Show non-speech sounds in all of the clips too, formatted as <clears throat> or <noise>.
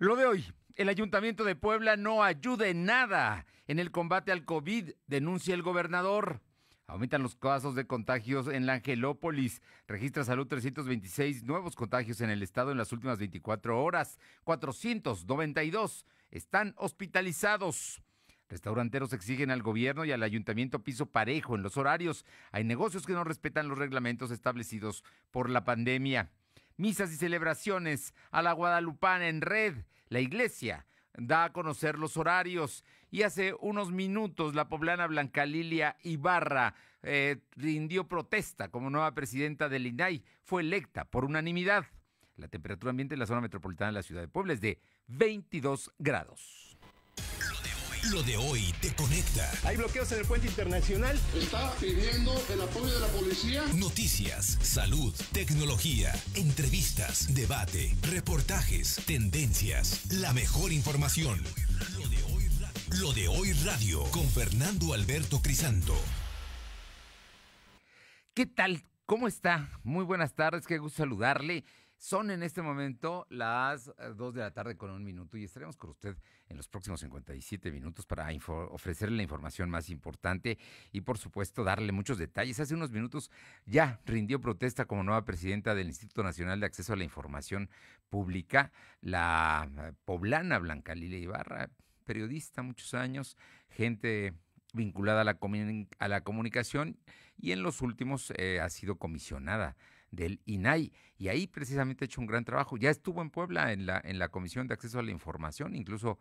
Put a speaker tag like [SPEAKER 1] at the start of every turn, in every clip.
[SPEAKER 1] Lo de hoy, el Ayuntamiento de Puebla no ayuda en nada en el combate al COVID, denuncia el gobernador. Aumentan los casos de contagios en la Angelópolis. Registra Salud 326 nuevos contagios en el estado en las últimas 24 horas. 492 están hospitalizados. Restauranteros exigen al gobierno y al ayuntamiento piso parejo en los horarios. Hay negocios que no respetan los reglamentos establecidos por la pandemia misas y celebraciones a la Guadalupana en red. La iglesia da a conocer los horarios y hace unos minutos la poblana Blanca Lilia Ibarra eh, rindió protesta como nueva presidenta del INAI. Fue electa por unanimidad. La temperatura ambiente en la zona metropolitana de la ciudad de Puebla es de 22 grados.
[SPEAKER 2] Lo de hoy te conecta.
[SPEAKER 3] Hay bloqueos en el puente internacional.
[SPEAKER 4] Está pidiendo el apoyo de la policía.
[SPEAKER 2] Noticias, salud, tecnología, entrevistas, debate, reportajes, tendencias, la mejor información. Lo de hoy, Lo de hoy radio con Fernando Alberto Crisanto.
[SPEAKER 1] ¿Qué tal? ¿Cómo está? Muy buenas tardes, qué gusto saludarle. Son en este momento las 2 de la tarde con un minuto y estaremos con usted en los próximos 57 minutos para ofrecerle la información más importante y por supuesto darle muchos detalles. Hace unos minutos ya rindió protesta como nueva presidenta del Instituto Nacional de Acceso a la Información Pública, la eh, poblana Blanca Lilia Ibarra, periodista muchos años, gente vinculada a la, a la comunicación y en los últimos eh, ha sido comisionada del INAI. Y ahí precisamente ha hecho un gran trabajo. Ya estuvo en Puebla en la, en la Comisión de Acceso a la Información, incluso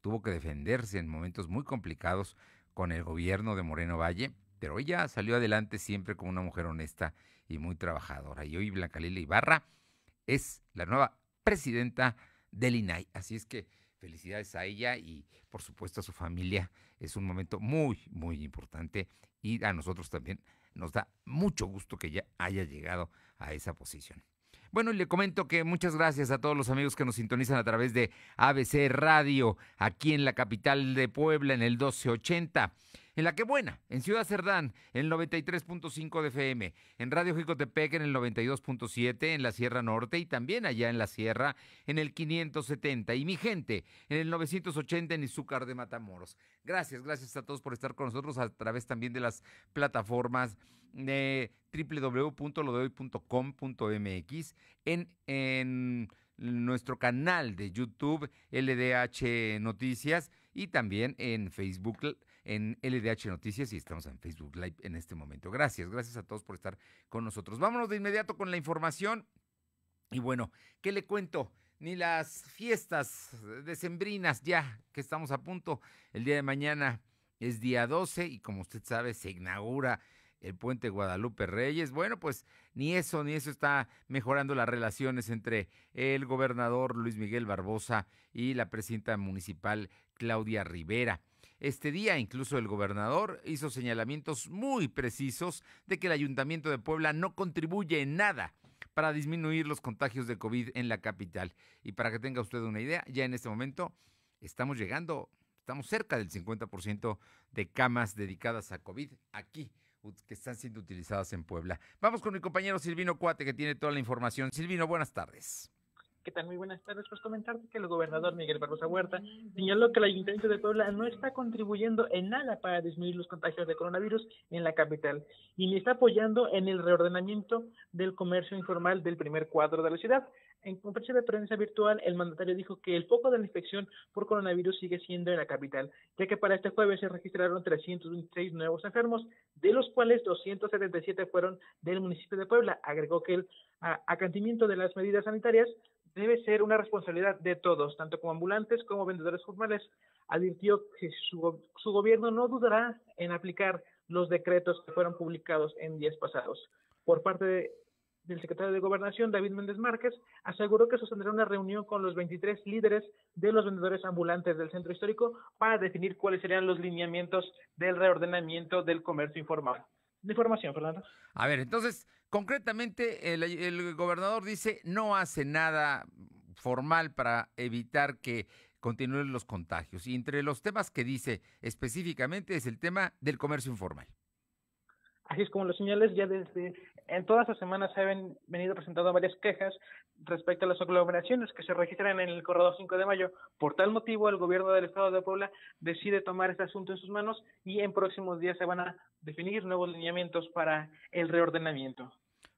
[SPEAKER 1] tuvo que defenderse en momentos muy complicados con el gobierno de Moreno Valle, pero ella salió adelante siempre como una mujer honesta y muy trabajadora. Y hoy Blanca Lila Ibarra es la nueva presidenta del INAI. Así es que felicidades a ella y por supuesto a su familia. Es un momento muy, muy importante y a nosotros también nos da mucho gusto que ya haya llegado a esa posición. Bueno, y le comento que muchas gracias a todos los amigos que nos sintonizan a través de ABC Radio, aquí en la capital de Puebla, en el 1280 en La Que Buena, en Ciudad Cerdán, en el 93.5 de FM, en Radio Jicotepec en el 92.7, en la Sierra Norte y también allá en la Sierra en el 570. Y mi gente, en el 980 en Izúcar de Matamoros. Gracias, gracias a todos por estar con nosotros a través también de las plataformas de en, en nuestro canal de YouTube LDH Noticias y también en Facebook en LDH Noticias y estamos en Facebook Live en este momento. Gracias, gracias a todos por estar con nosotros. Vámonos de inmediato con la información. Y bueno, ¿qué le cuento? Ni las fiestas decembrinas ya que estamos a punto. El día de mañana es día 12 y como usted sabe se inaugura el puente Guadalupe Reyes. Bueno, pues ni eso, ni eso está mejorando las relaciones entre el gobernador Luis Miguel Barbosa y la presidenta municipal Claudia Rivera. Este día incluso el gobernador hizo señalamientos muy precisos de que el ayuntamiento de Puebla no contribuye en nada para disminuir los contagios de COVID en la capital. Y para que tenga usted una idea, ya en este momento estamos llegando, estamos cerca del 50% de camas dedicadas a COVID aquí que están siendo utilizadas en Puebla. Vamos con mi compañero Silvino Cuate que tiene toda la información. Silvino, buenas tardes.
[SPEAKER 5] ¿Qué tal? Muy buenas tardes. Pues comentarte que el gobernador Miguel Barbosa Huerta señaló que el Ayuntamiento de Puebla no está contribuyendo en nada para disminuir los contagios de coronavirus en la capital y ni está apoyando en el reordenamiento del comercio informal del primer cuadro de la ciudad. En conferencia de prensa virtual, el mandatario dijo que el foco de la infección por coronavirus sigue siendo en la capital, ya que para este jueves se registraron 326 nuevos enfermos, de los cuales 277 fueron del municipio de Puebla. Agregó que el acantimiento de las medidas sanitarias debe ser una responsabilidad de todos, tanto como ambulantes como vendedores formales. Advirtió que su, gobierno no dudará en aplicar los decretos que fueron publicados en días pasados. Por parte del secretario de Gobernación, David Méndez Márquez, aseguró que sostendrá una reunión con los 23 líderes de los vendedores ambulantes del centro histórico para definir cuáles serían los lineamientos del reordenamiento del comercio informal. De información, Fernando.
[SPEAKER 1] A ver, entonces, Concretamente, el, gobernador dice no hace nada formal para evitar que continúen los contagios. Y entre los temas que dice específicamente es el tema del comercio informal.
[SPEAKER 5] Así es como lo señales, ya desde en todas las semanas se han venido presentando varias quejas respecto a las aglomeraciones que se registran en el corredor 5 de mayo. Por tal motivo, el gobierno del estado de Puebla decide tomar este asunto en sus manos y en próximos días se van a definir nuevos lineamientos para el reordenamiento.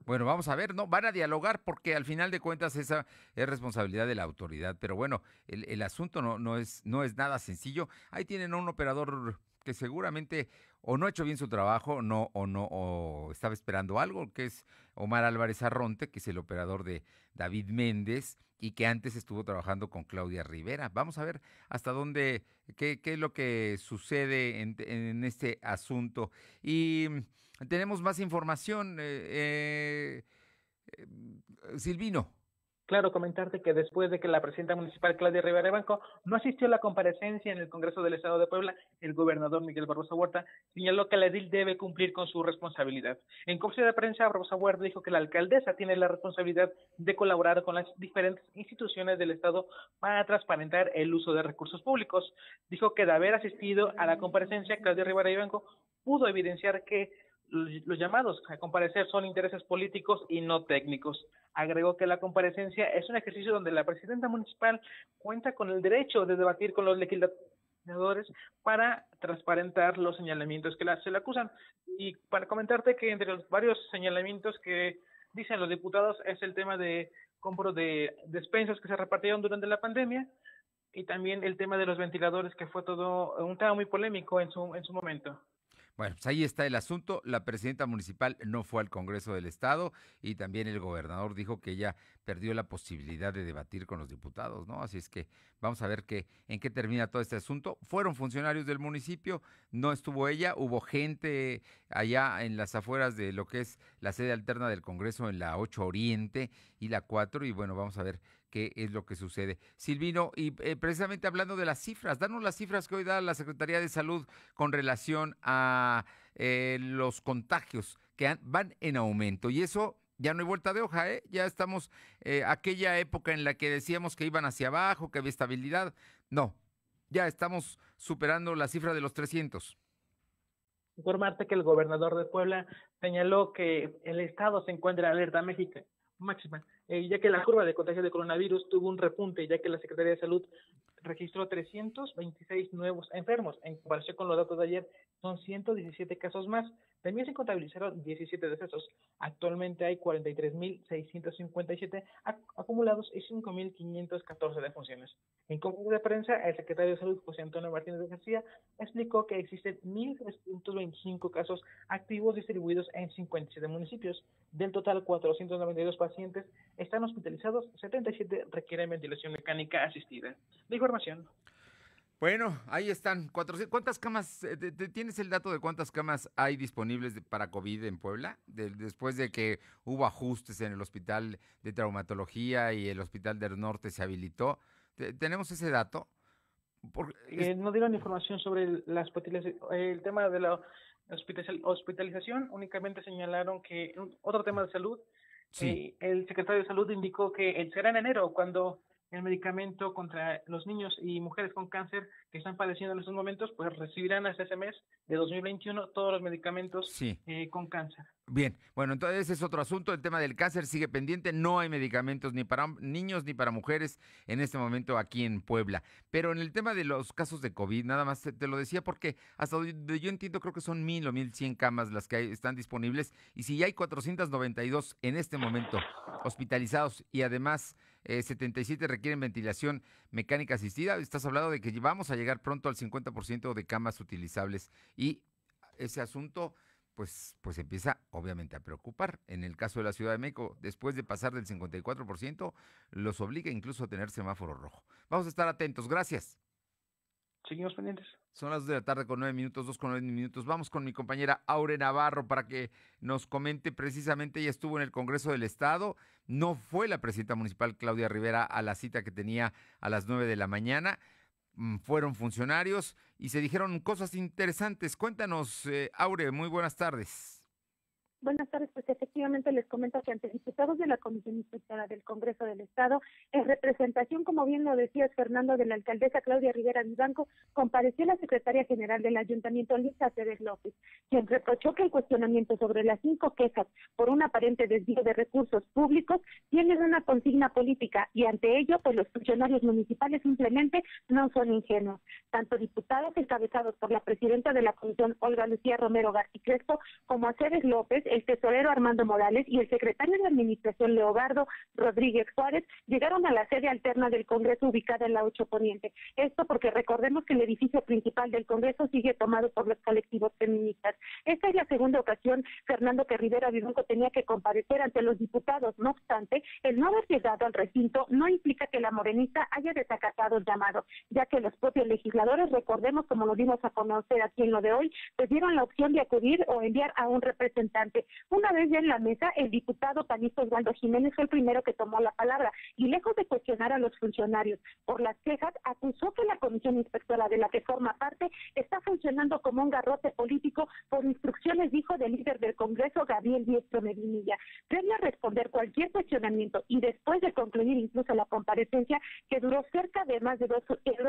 [SPEAKER 1] Bueno, vamos a ver, ¿no? Van a dialogar porque al final de cuentas esa es responsabilidad de la autoridad. Pero bueno, el, asunto no, es, nada sencillo. Ahí tienen un operador que seguramente o no ha hecho bien su trabajo, no, o no, o estaba esperando algo, que es Omar Álvarez Arronte, que es el operador de David Méndez y que antes estuvo trabajando con Claudia Rivera. Vamos a ver hasta dónde, qué, es lo que sucede en, este asunto. Y tenemos más información. Eh, eh, Silvino.
[SPEAKER 5] Claro, comentarte que después de que la presidenta municipal Claudia Rivera Banco no asistió a la comparecencia en el Congreso del Estado de Puebla, el gobernador Miguel Barbosa Huerta señaló que la edil debe cumplir con su responsabilidad. En conferencia de prensa, Barbosa Huerta dijo que la alcaldesa tiene la responsabilidad de colaborar con las diferentes instituciones del Estado para transparentar el uso de recursos públicos. Dijo que de haber asistido a la comparecencia, Claudia Rivera Banco pudo evidenciar que los llamados a comparecer son intereses políticos y no técnicos. Agregó que la comparecencia es un ejercicio donde la presidenta municipal cuenta con el derecho de debatir con los legisladores para transparentar los señalamientos que se le acusan. Y para comentarte que entre los varios señalamientos que dicen los diputados es el tema de compro de despensas que se repartieron durante la pandemia y también el tema de los ventiladores que fue todo un tema muy polémico en su en su momento.
[SPEAKER 1] Bueno, pues ahí está el asunto. La presidenta municipal no fue al Congreso del Estado y también el gobernador dijo que ella perdió la posibilidad de debatir con los diputados, ¿no? Así es que vamos a ver qué, en qué termina todo este asunto. Fueron funcionarios del municipio, no estuvo ella, hubo gente allá en las afueras de lo que es la sede alterna del Congreso en la 8 Oriente y la 4 y bueno, vamos a ver qué es lo que sucede. Silvino, y eh, precisamente hablando de las cifras, danos las cifras que hoy da la Secretaría de Salud con relación a eh, los contagios que van en aumento. Y eso ya no hay vuelta de hoja, ¿eh? Ya estamos eh, aquella época en la que decíamos que iban hacia abajo, que había estabilidad. No, ya estamos superando la cifra de los 300.
[SPEAKER 5] Informarte que el gobernador de Puebla señaló que el estado se encuentra en alerta México máxima, eh, ya que la curva de contagio de coronavirus tuvo un repunte, ya que la Secretaría de Salud registró 326 nuevos enfermos. En comparación con los datos de ayer, son 117 casos más. También se contabilizaron 17 decesos. Actualmente hay 43.657 acumulados y 5.514 defunciones. En conferencia de prensa, el secretario de Salud, José Antonio Martínez de García, explicó que existen 1.325 casos activos distribuidos en 57 municipios. Del total, 492 pacientes están hospitalizados, 77 requieren ventilación mecánica asistida. De información.
[SPEAKER 1] Bueno, ahí están. ¿Cuántas camas? Eh, ¿Tienes el dato de cuántas camas hay disponibles para COVID en Puebla? después de que hubo ajustes en el hospital de traumatología y el hospital del norte se habilitó. ¿Tenemos ese dato?
[SPEAKER 5] Eh, no dieron información sobre la el tema de la hospitalización. Únicamente señalaron que otro tema de salud. Sí. Eh, el secretario de salud indicó que será en enero cuando el medicamento contra los niños y mujeres con cáncer que están padeciendo en estos momentos, pues recibirán hasta ese mes de 2021 todos los medicamentos eh, con cáncer.
[SPEAKER 1] Bien, bueno, entonces ese es otro asunto. El tema del cáncer sigue pendiente. No hay medicamentos ni para niños ni para mujeres en este momento aquí en Puebla. Pero en el tema de los casos de COVID, nada más te, lo decía porque hasta donde yo entiendo creo que son mil o mil cien camas las que están disponibles. Y si ya hay 492 en este momento hospitalizados y además 77 eh, requieren ventilación mecánica asistida. Estás hablando de que vamos a llegar pronto al 50% de camas utilizables y ese asunto pues, pues empieza obviamente a preocupar. En el caso de la Ciudad de México, después de pasar del 54%, los obliga incluso a tener semáforo rojo. Vamos a estar atentos. Gracias.
[SPEAKER 5] Seguimos pendientes.
[SPEAKER 1] Son las 2 de la tarde con nueve minutos, dos con nueve minutos. Vamos con mi compañera Aure Navarro para que nos comente precisamente. Ella estuvo en el Congreso del Estado. No fue la presidenta municipal Claudia Rivera a la cita que tenía a las 9 de la mañana. Mm, fueron funcionarios y se dijeron cosas interesantes. Cuéntanos, eh, Aure, muy buenas tardes.
[SPEAKER 6] Buenas tardes, pues efectivamente les comento que ante diputados de la Comisión Inspectora del Congreso del Estado, en representación, como bien lo decías, Fernando, de la alcaldesa Claudia Rivera Vivanco, compareció la secretaria general del Ayuntamiento, Lisa Pérez López, quien reprochó que el cuestionamiento sobre las cinco quejas por un aparente desvío de recursos públicos tienen una consigna política y ante ello, pues los funcionarios municipales simplemente no son ingenuos. Tanto diputados encabezados por la presidenta de la Comisión, Olga Lucía Romero García como a Ceres López, el tesorero Armando Morales y el secretario de Administración Leobardo Rodríguez Juárez llegaron a la sede alterna del Congreso ubicada en la 8 Poniente. Esto porque recordemos que el edificio principal del Congreso sigue tomado por los colectivos feministas. Esta es la segunda ocasión, Fernando, que Rivera Vivanco tenía que comparecer ante los diputados. No obstante, el no haber llegado al recinto no implica que la morenista haya desacatado el llamado, ya que los propios legisladores, recordemos, como lo dimos a conocer aquí en lo de hoy, pues dieron la opción de acudir o enviar a un representante una vez ya en la mesa, el diputado panista Osvaldo Jiménez fue el primero que tomó la palabra y lejos de cuestionar a los funcionarios por las quejas, acusó que la comisión inspectora de la que forma parte está funcionando como un garrote político por instrucciones, dijo, del líder del Congreso, Gabriel Diestro Medinilla. Previo a responder cualquier cuestionamiento y después de concluir incluso la comparecencia, que duró cerca de más de dos,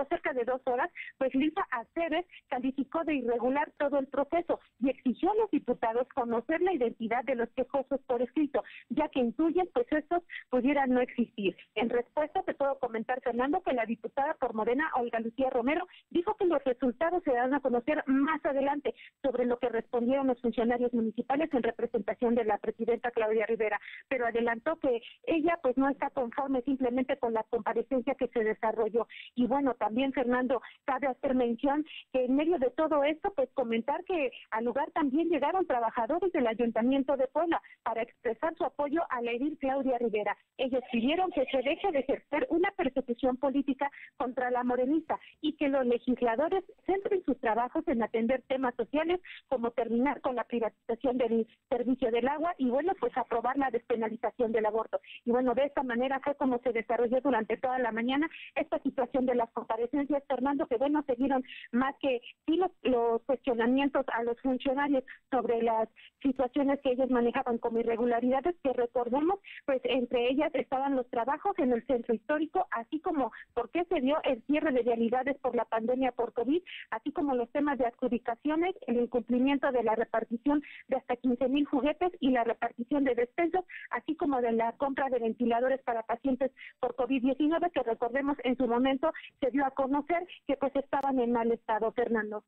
[SPEAKER 6] cerca de dos horas, pues Lisa Aceves calificó de irregular todo el proceso y exigió a los diputados conocer la identidad de los quejosos por escrito, ya que intuyen pues estos pudieran no existir. En respuesta te puedo comentar, Fernando, que la diputada por Morena, Olga Lucía Romero, dijo que los resultados se dan a conocer más adelante sobre lo que respondieron los funcionarios municipales en representación de la presidenta Claudia Rivera, pero adelantó que ella pues no está conforme simplemente con la comparecencia que se desarrolló. Y bueno, también Fernando, cabe hacer mención que en medio de todo esto, pues comentar que al lugar también llegaron trabajadores de la De Puebla para expresar su apoyo a la edil Claudia Rivera. Ellos pidieron que se deje de ejercer una persecución política contra la morenista y que los legisladores centren sus trabajos en atender temas sociales como terminar con la privatización del servicio del agua y bueno, pues aprobar la despenalización del aborto. Y bueno, de esta manera fue como se desarrolló durante toda la mañana esta situación de las comparecencias, Fernando, que bueno, se dieron más que sí los, los cuestionamientos a los funcionarios sobre las situaciones que ellos manejaban como irregularidades, que recordemos, pues entre ellas estaban los trabajos en el centro histórico, así como por qué se dio el cierre de realidades por la pandemia por COVID, así como los temas de adjudicaciones, el incumplimiento de la repartición de hasta 15 mil juguetes y la repartición de despensas, así como de la compra de ventiladores para pacientes por COVID-19, que recordemos en su momento se dio a conocer que pues estaban en mal estado, Fernando.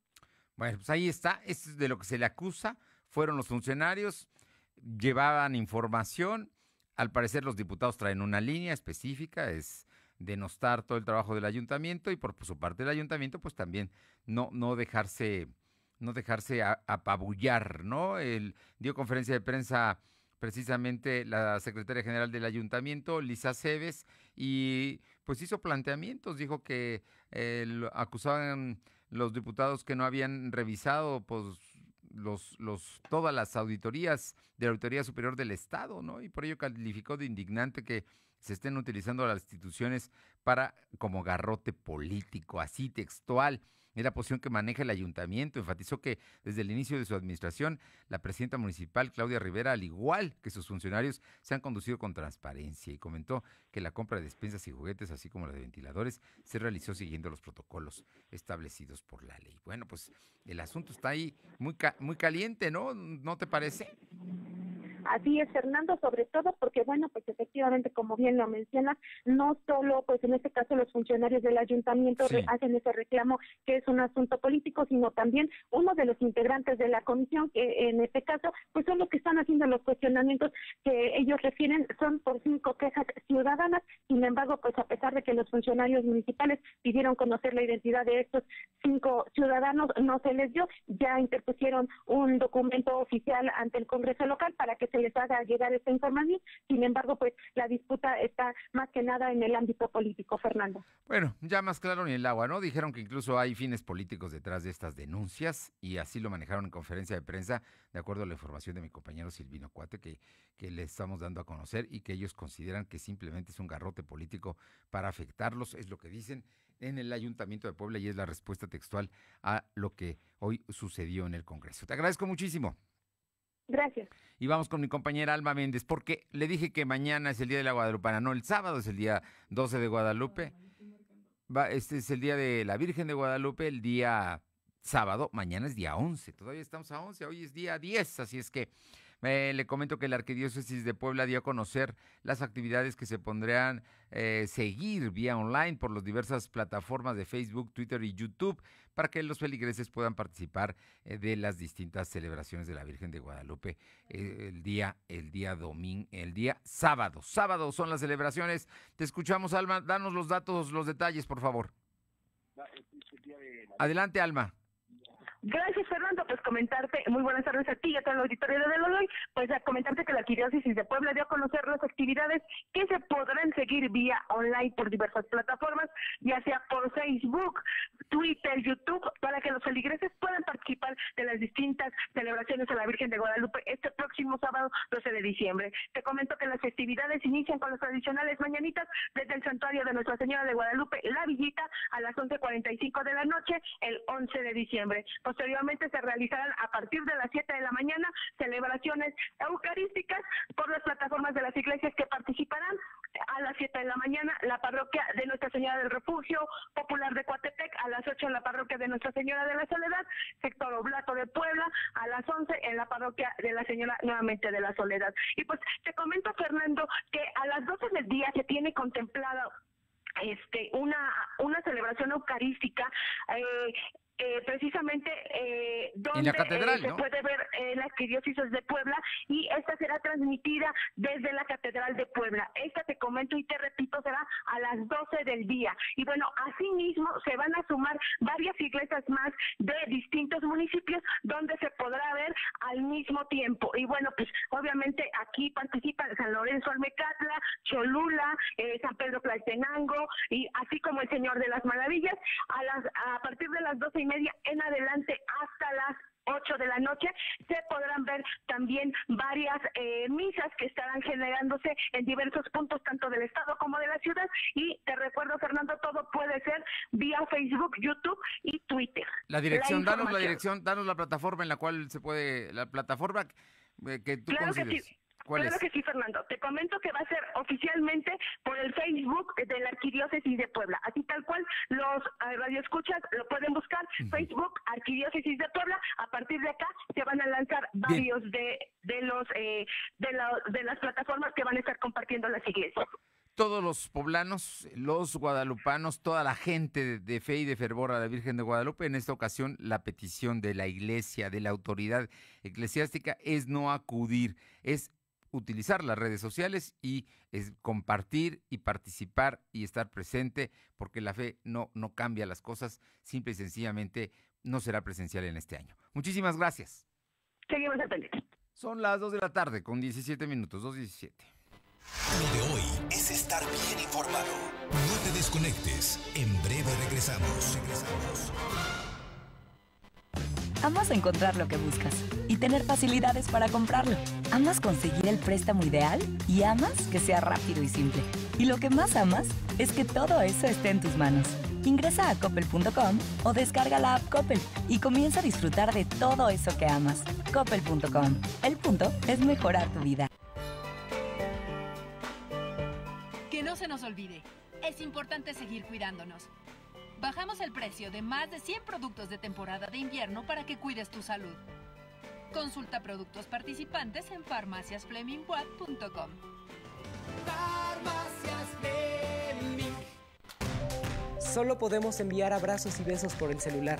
[SPEAKER 1] Bueno, pues ahí está, es de lo que se le acusa fueron los funcionarios, llevaban información. Al parecer los diputados traen una línea específica, es denostar todo el trabajo del ayuntamiento y por su parte el ayuntamiento pues también no, no dejarse no dejarse apabullar, ¿no? El, dio conferencia de prensa precisamente la secretaria general del ayuntamiento, Lisa Cebes, y pues hizo planteamientos, dijo que acusaban los diputados que no habían revisado pues los, los, todas las auditorías de la Auditoría Superior del Estado, ¿no? Y por ello calificó de indignante que se estén utilizando las instituciones para como garrote político, así textual. Es la posición que maneja el ayuntamiento. Enfatizó que desde el inicio de su administración, la presidenta municipal, Claudia Rivera, al igual que sus funcionarios, se han conducido con transparencia y comentó que la compra de despensas y juguetes, así como la de ventiladores, se realizó siguiendo los protocolos establecidos por la ley. Bueno, pues el asunto está ahí muy, muy caliente, ¿no? ¿No te parece?
[SPEAKER 6] Así es, Fernando, sobre todo porque, bueno, pues efectivamente, como bien lo mencionas, no solo, pues en este caso, los funcionarios del ayuntamiento hacen ese reclamo que es un asunto político, sino también uno de los integrantes de la comisión, que en este caso, pues son los que están haciendo los cuestionamientos que ellos refieren, son por cinco quejas ciudadanas, sin embargo, pues a pesar de que los funcionarios municipales pidieron conocer la identidad de estos cinco ciudadanos, no se les dio, ya interpusieron un documento oficial ante el Congreso local para que se les haga llegar esta información. Sin embargo, pues la disputa está más que nada en el ámbito político, Fernando.
[SPEAKER 1] Bueno, ya más claro ni el agua, ¿no? Dijeron que incluso hay fines políticos detrás de estas denuncias y así lo manejaron en conferencia de prensa, de acuerdo a la información de mi compañero Silvino Cuate, que, que le estamos dando a conocer y que ellos consideran que simplemente es un garrote político para afectarlos, es lo que dicen en el Ayuntamiento de Puebla y es la respuesta textual a lo que hoy sucedió en el Congreso. Te agradezco muchísimo.
[SPEAKER 7] Gracias.
[SPEAKER 1] Y vamos con mi compañera Alma Méndez, porque le dije que mañana es el Día de la Guadalupana, no, el sábado es el día 12 de Guadalupe. Va, este es el Día de la Virgen de Guadalupe, el día sábado, mañana es día 11, todavía estamos a 11, hoy es día 10, así es que eh, le comento que la Arquidiócesis de Puebla dio a conocer las actividades que se pondrán eh, seguir vía online por las diversas plataformas de Facebook, Twitter y YouTube para que los feligreses puedan participar eh, de las distintas celebraciones de la Virgen de Guadalupe eh, el día el día domingo, el día sábado. Sábado son las celebraciones. Te escuchamos, Alma. Danos los datos, los detalles, por favor. Adelante, Alma.
[SPEAKER 7] Gracias. Comentarte, muy buenas tardes a ti y a todo el auditorio de Loloy. Pues a comentarte que la Arquidiócesis de Puebla dio a conocer las actividades que se podrán seguir vía online por diversas plataformas, ya sea por Facebook, Twitter, YouTube, para que los feligreses puedan participar de las distintas celebraciones a la Virgen de Guadalupe este próximo sábado 12 de diciembre. Te comento que las festividades inician con las tradicionales mañanitas desde el santuario de Nuestra Señora de Guadalupe, La Villita, a las 11.45 de la noche, el 11 de diciembre. Posteriormente se a partir de las 7 de la mañana celebraciones eucarísticas por las plataformas de las iglesias que participarán. A las 7 de la mañana la parroquia de Nuestra Señora del Refugio Popular de Coatepec, a las 8 en la parroquia de Nuestra Señora de la Soledad, sector Oblato de Puebla, a las 11 en la parroquia de la Señora nuevamente de la Soledad. Y pues te comento, Fernando, que a las 12 del día se tiene contemplado este una una celebración eucarística eh, eh, precisamente eh, donde eh, se
[SPEAKER 1] ¿no?
[SPEAKER 7] puede ver la arquidiócesis de Puebla y esta será transmitida desde la catedral de Puebla. Esta te comento y te repito será a las 12 del día. Y bueno, asimismo se van a sumar varias iglesias más de distintos municipios donde se podrá ver al mismo tiempo. Y bueno, pues obviamente aquí participan San Lorenzo Almecatla, Cholula, eh, San Pedro Tlaltenango y así como el Señor de las Maravillas a las a partir de las doce y media en adelante hasta las 8 de la noche se podrán ver también varias eh, misas que estarán generándose en diversos puntos tanto del estado como de la ciudad y te recuerdo Fernando todo puede ser vía Facebook, YouTube y Twitter.
[SPEAKER 1] La dirección, danos la dirección, danos la plataforma en la cual se puede, la plataforma eh, que tú
[SPEAKER 7] Claro que
[SPEAKER 1] consideres.
[SPEAKER 7] sí.
[SPEAKER 1] ¿Cuál
[SPEAKER 7] claro
[SPEAKER 1] es?
[SPEAKER 7] que sí, Fernando. Te comento que va a ser oficialmente por el Facebook de la Arquidiócesis de Puebla. Así tal cual, los eh, radioescuchas lo pueden buscar. Facebook, Arquidiócesis de Puebla. A partir de acá se van a lanzar varios de, de los eh, de, la- de las plataformas que van a estar compartiendo las iglesias.
[SPEAKER 1] todos los poblanos, los guadalupanos, toda la gente de fe y de fervor a la Virgen de Guadalupe, en esta ocasión la petición de la iglesia, de la autoridad eclesiástica es no acudir, es utilizar las redes sociales y es compartir y participar y estar presente, porque la fe no, no cambia las cosas, simple y sencillamente no será presencial en este año. Muchísimas gracias.
[SPEAKER 7] Seguimos pendiente.
[SPEAKER 1] Son las 2 de la tarde con 17 minutos, 2.17.
[SPEAKER 2] Lo de hoy es estar bien informado. No te desconectes. En breve regresamos. Regresamos.
[SPEAKER 8] Amas encontrar lo que buscas y tener facilidades para comprarlo. Amas conseguir el préstamo ideal y amas que sea rápido y simple. Y lo que más amas es que todo eso esté en tus manos. Ingresa a coppel.com o descarga la app Coppel y comienza a disfrutar de todo eso que amas. Coppel.com. El punto es mejorar tu vida.
[SPEAKER 9] Que no se nos olvide, es importante seguir cuidándonos. Bajamos el precio de más de 100 productos de temporada de invierno para que cuides tu salud. Consulta productos participantes en farmaciasflemingwatt.com.
[SPEAKER 10] Solo podemos enviar abrazos y besos por el celular.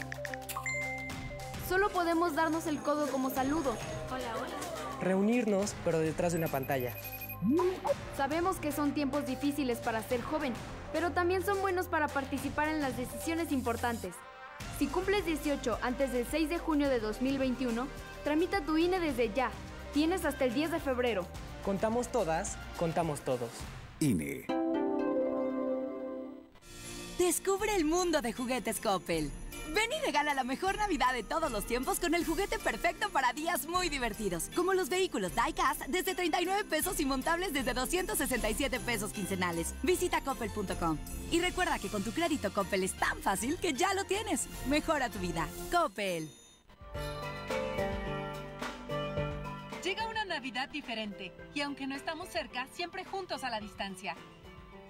[SPEAKER 11] Solo podemos darnos el codo como saludo. Hola, hola.
[SPEAKER 10] Reunirnos, pero detrás de una pantalla.
[SPEAKER 11] Sabemos que son tiempos difíciles para ser joven, pero también son buenos para participar en las decisiones importantes. Si cumples 18 antes del 6 de junio de 2021, tramita tu INE desde ya. Tienes hasta el 10 de febrero.
[SPEAKER 10] Contamos todas, contamos todos.
[SPEAKER 2] INE.
[SPEAKER 8] Descubre el mundo de juguetes Coppel. Ven y regala la mejor Navidad de todos los tiempos con el juguete perfecto para días muy divertidos, como los vehículos Diecast desde 39 pesos y montables desde 267 pesos quincenales. Visita coppel.com. Y recuerda que con tu crédito Coppel es tan fácil que ya lo tienes. Mejora tu vida. Coppel.
[SPEAKER 9] Navidad diferente y aunque no estamos cerca, siempre juntos a la distancia.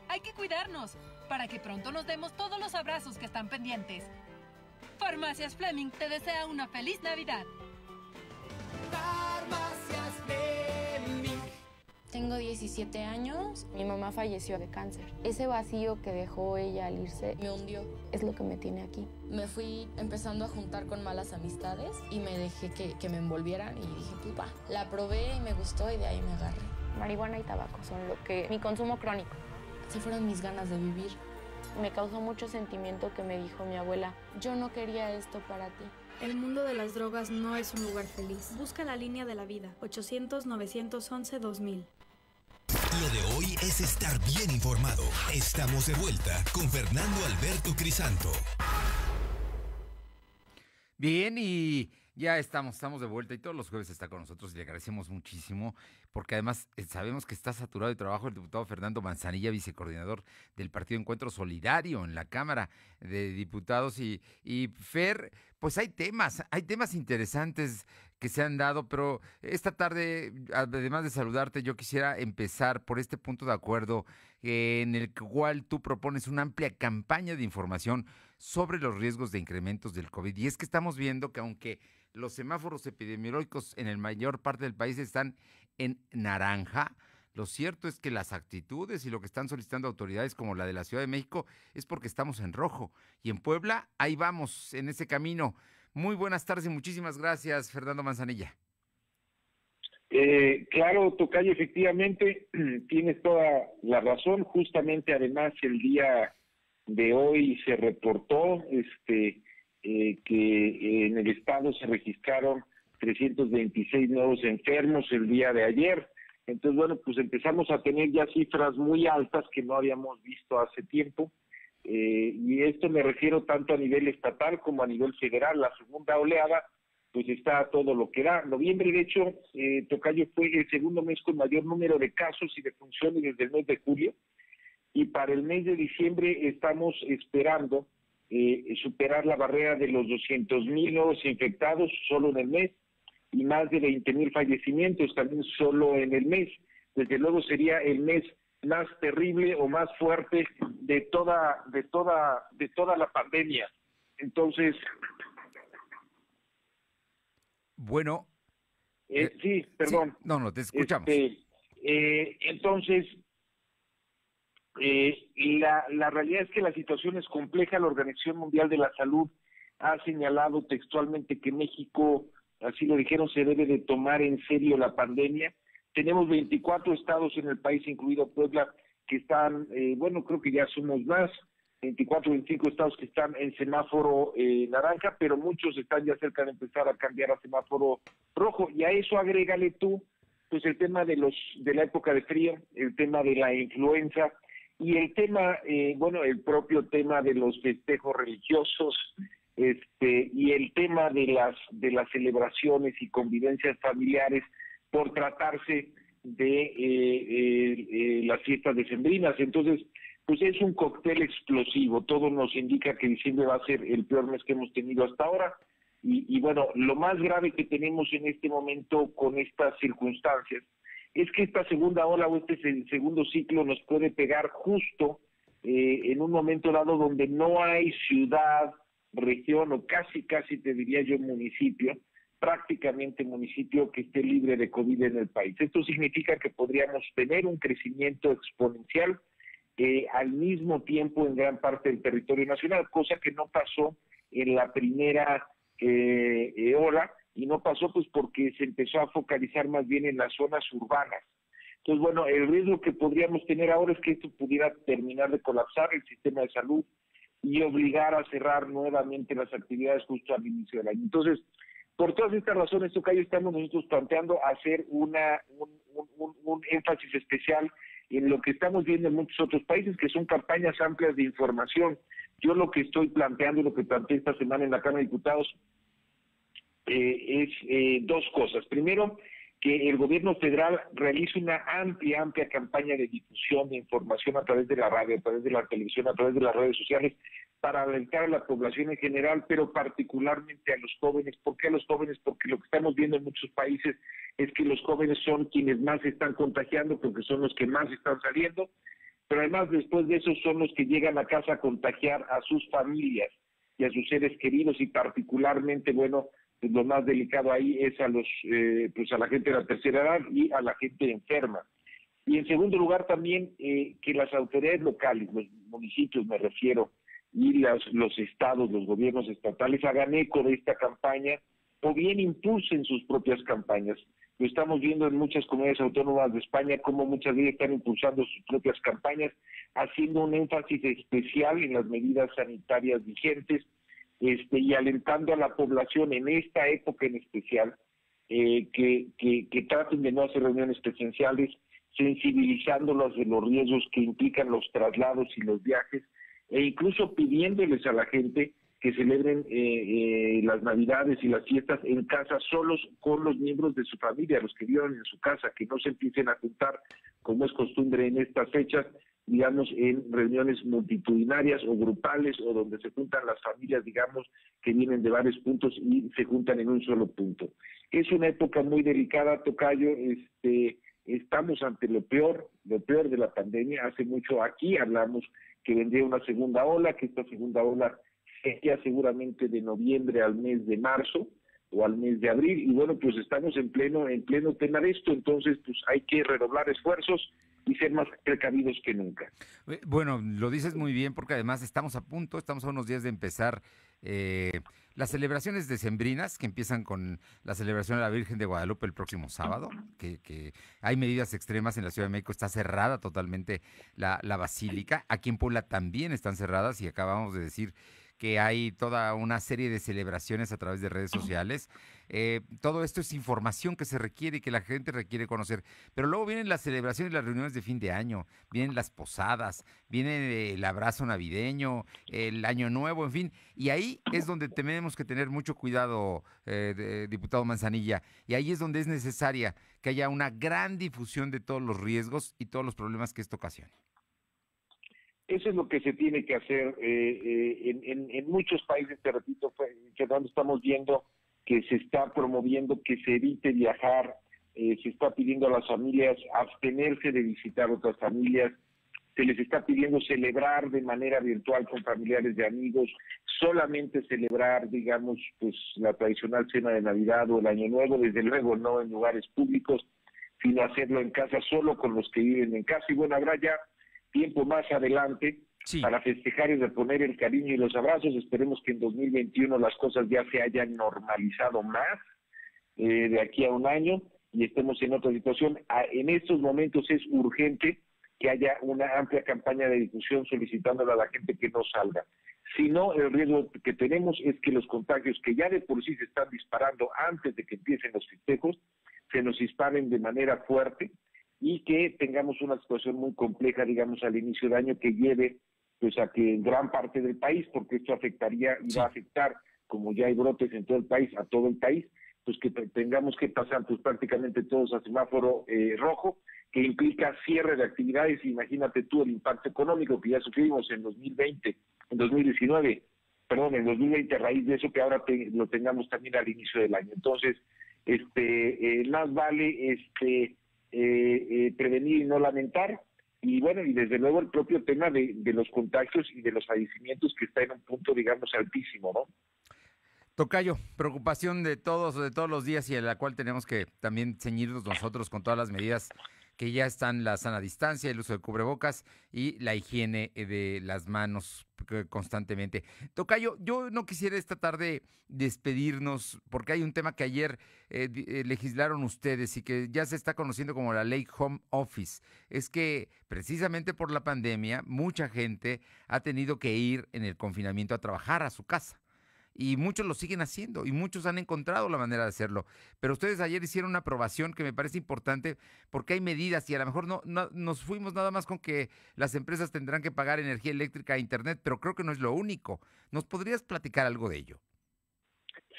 [SPEAKER 9] Hay que cuidarnos para que pronto nos demos todos los abrazos que están pendientes. Farmacias Fleming te desea una feliz Navidad.
[SPEAKER 12] Farmacias Fleming.
[SPEAKER 13] Tengo 17 años, mi mamá falleció de cáncer. Ese vacío que dejó ella al irse me hundió, es lo que me tiene aquí. Me fui empezando a juntar con malas amistades y me dejé que, que me envolvieran y dije, pues va. La probé y me gustó y de ahí me agarré. Marihuana y tabaco son lo que... mi consumo crónico. Se fueron mis ganas de vivir. Me causó mucho sentimiento que me dijo mi abuela, yo no quería esto para ti.
[SPEAKER 14] El mundo de las drogas no es un lugar feliz. Busca la línea de la vida, 800-911-2000.
[SPEAKER 2] Lo de hoy es estar bien informado. Estamos de vuelta con Fernando Alberto Crisanto.
[SPEAKER 1] Bien, y ya estamos, estamos de vuelta y todos los jueves está con nosotros y le agradecemos muchísimo porque además eh, sabemos que está saturado de trabajo el diputado Fernando Manzanilla, vicecoordinador del Partido Encuentro Solidario en la Cámara de Diputados y, y Fer, pues hay temas, hay temas interesantes que se han dado, pero esta tarde, además de saludarte, yo quisiera empezar por este punto de acuerdo en el cual tú propones una amplia campaña de información sobre los riesgos de incrementos del COVID. Y es que estamos viendo que aunque los semáforos epidemiológicos en el mayor parte del país están en naranja, lo cierto es que las actitudes y lo que están solicitando autoridades como la de la Ciudad de México es porque estamos en rojo. Y en Puebla, ahí vamos, en ese camino. Muy buenas tardes y muchísimas gracias, Fernando Manzanilla.
[SPEAKER 15] Eh, claro, Tocayo, efectivamente, <clears throat> tienes toda la razón. Justamente, además, el día de hoy se reportó este eh, que en el estado se registraron 326 nuevos enfermos el día de ayer. Entonces, bueno, pues empezamos a tener ya cifras muy altas que no habíamos visto hace tiempo. Eh, y esto me refiero tanto a nivel estatal como a nivel federal. La segunda oleada, pues está todo lo que da. Noviembre, de hecho, eh, Tocayo fue el segundo mes con mayor número de casos y de funciones desde el mes de julio. Y para el mes de diciembre estamos esperando eh, superar la barrera de los 200 mil nuevos infectados solo en el mes y más de 20 mil fallecimientos también solo en el mes. Desde luego sería el mes más terrible o más fuerte de toda de toda de toda la pandemia. Entonces,
[SPEAKER 1] bueno,
[SPEAKER 15] eh, eh, sí, perdón.
[SPEAKER 1] no, no, te escuchamos.
[SPEAKER 15] Este, eh, entonces, la, la realidad es que la situación es compleja. La Organización Mundial de la Salud ha señalado textualmente que México, así lo dijeron, se debe de tomar en serio la pandemia tenemos 24 estados en el país, incluido Puebla, que están, eh, bueno, creo que ya somos más, 24, 25 estados que están en semáforo eh, naranja, pero muchos están ya cerca de empezar a cambiar a semáforo rojo. Y a eso agrégale tú, pues el tema de los de la época de frío, el tema de la influenza y el tema, eh, bueno, el propio tema de los festejos religiosos, este y el tema de las de las celebraciones y convivencias familiares por tratarse de eh, eh, eh, las fiestas decembrinas. Entonces, pues es un cóctel explosivo. Todo nos indica que diciembre va a ser el peor mes que hemos tenido hasta ahora. Y, bueno, lo más grave que tenemos en este momento con estas circunstancias es que esta segunda ola o este segundo ciclo nos puede pegar justo en un momento dado donde no hay ciudad, región o casi, casi te diría yo municipio prácticamente municipio que esté libre de COVID en el país. Esto significa que podríamos tener un crecimiento exponencial eh, al mismo tiempo en gran parte del territorio nacional, cosa que no pasó en la primera eh, eh, ola y no pasó pues porque se empezó a focalizar más bien en las zonas urbanas. Entonces, bueno, el riesgo que podríamos tener ahora es que esto pudiera terminar de colapsar el sistema de salud y obligar a cerrar nuevamente las actividades justo al inicio del año. Entonces, por todas estas razones, Tocayo, estamos nosotros planteando hacer una, un, énfasis especial en lo que estamos viendo en muchos otros países, que son campañas amplias de información. Yo lo que estoy planteando, lo que planteé esta semana en la Cámara de Diputados, eh, es eh, dos cosas. Primero, que el gobierno federal realice una amplia, amplia campaña de difusión de información a través de la radio, a través de la televisión, a través de las redes sociales, para alentar a la población en general, pero particularmente a los jóvenes. ¿Por qué a los jóvenes? Porque lo que estamos viendo en muchos países es que los jóvenes son quienes más se están contagiando, porque son los que más están saliendo, pero además después de eso son los que llegan a casa a contagiar a sus familias y a sus seres queridos y particularmente, bueno, lo más delicado ahí es a los, eh, pues a la gente de la tercera edad y a la gente enferma. Y en segundo lugar también eh, que las autoridades locales, los municipios me refiero, y las, los estados, los gobiernos estatales hagan eco de esta campaña o bien impulsen sus propias campañas. Lo estamos viendo en muchas comunidades autónomas de España, como muchas de ellas están impulsando sus propias campañas, haciendo un énfasis especial en las medidas sanitarias vigentes este, y alentando a la población en esta época en especial eh, que, que, traten de no hacer reuniones presenciales, sensibilizándolos de los riesgos que implican los traslados y los viajes, e incluso pidiéndoles a la gente que celebren eh, eh, las navidades y las fiestas en casa solos con los miembros de su familia, los que vivan en su casa, que no se empiecen a juntar como es costumbre en estas fechas, digamos, en reuniones multitudinarias o grupales o donde se juntan las familias, digamos, que vienen de varios puntos y se juntan en un solo punto. Es una época muy delicada, Tocayo, este, estamos ante lo peor, lo peor de la pandemia. Hace mucho aquí hablamos que vendría una segunda ola, que esta segunda ola sería seguramente de noviembre al mes de marzo o al mes de abril y bueno pues estamos en pleno en pleno tema de esto entonces pues hay que redoblar esfuerzos y ser más precavidos que nunca.
[SPEAKER 1] Eh, bueno, lo dices muy bien porque además estamos a punto, estamos a unos días de empezar eh, las celebraciones decembrinas que empiezan con la celebración de la Virgen de Guadalupe el próximo sábado, que, hay medidas extremas en la Ciudad de México, está cerrada totalmente la, la basílica, aquí en Puebla también están cerradas y acabamos de decir que hay toda una serie de celebraciones a través de redes sociales. Eh, todo esto es información que se requiere y que la gente requiere conocer. Pero luego vienen las celebraciones y las reuniones de fin de año, vienen las posadas, viene el abrazo navideño, el año nuevo, en fin. Y ahí es donde tenemos que tener mucho cuidado, eh, diputado Manzanilla. Y ahí es donde es necesaria que haya una gran difusión de todos los riesgos y todos los problemas que esto ocasiona.
[SPEAKER 15] Eso es lo que se tiene que hacer eh, eh, en, muchos países, te repito, donde estamos viendo que se está promoviendo que se evite viajar, eh, se está pidiendo a las familias abstenerse de visitar otras familias, se les está pidiendo celebrar de manera virtual con familiares y amigos, solamente celebrar, digamos, pues la tradicional cena de Navidad o el Año Nuevo, desde luego no en lugares públicos, sino hacerlo en casa solo con los que viven en casa. Y bueno, habrá ya tiempo más adelante para festejar y reponer el cariño y los abrazos. Esperemos que en 2021 las cosas ya se hayan normalizado más eh, de aquí a un año y estemos en otra situación. en estos momentos es urgente que haya una amplia campaña de difusión solicitándole a la gente que no salga. Si no, el riesgo que tenemos es que los contagios que ya de por sí se están disparando antes de que empiecen los festejos, se nos disparen de manera fuerte y que tengamos una situación muy compleja, digamos, al inicio del año que lleve pues a que en gran parte del país, porque esto afectaría y va a afectar, como ya hay brotes en todo el país, a todo el país, pues que tengamos que pasar pues prácticamente todos a semáforo eh, rojo, que implica cierre de actividades, imagínate tú el impacto económico que ya sufrimos en 2020, en 2019, perdón, en 2020 a raíz de eso que ahora lo tengamos también al inicio del año. Entonces, este, eh, más vale este eh, eh, prevenir y no lamentar. Y bueno, y desde luego el propio tema de, los contagios y de los fallecimientos que está en un punto, digamos, altísimo, ¿no?
[SPEAKER 1] Tocayo, preocupación de todos, de todos los días y a la cual tenemos que también ceñirnos nosotros con todas las medidas que ya están la sana distancia, el uso de cubrebocas y la higiene eh, de las manos constantemente. Tocayo, yo no quisiera esta tarde despedirnos porque hay un tema que ayer eh, eh, legislaron ustedes y que ya se está conociendo como la ley Home Office. Es que precisamente por la pandemia mucha gente ha tenido que ir en el confinamiento a trabajar a su casa y muchos lo siguen haciendo y muchos han encontrado la manera de hacerlo. Pero ustedes ayer hicieron una aprobación que me parece importante porque hay medidas y a lo mejor no, nos fuimos nada más con que las empresas tendrán que pagar energía eléctrica a Internet, pero creo que no es lo único. ¿Nos podrías platicar algo de ello?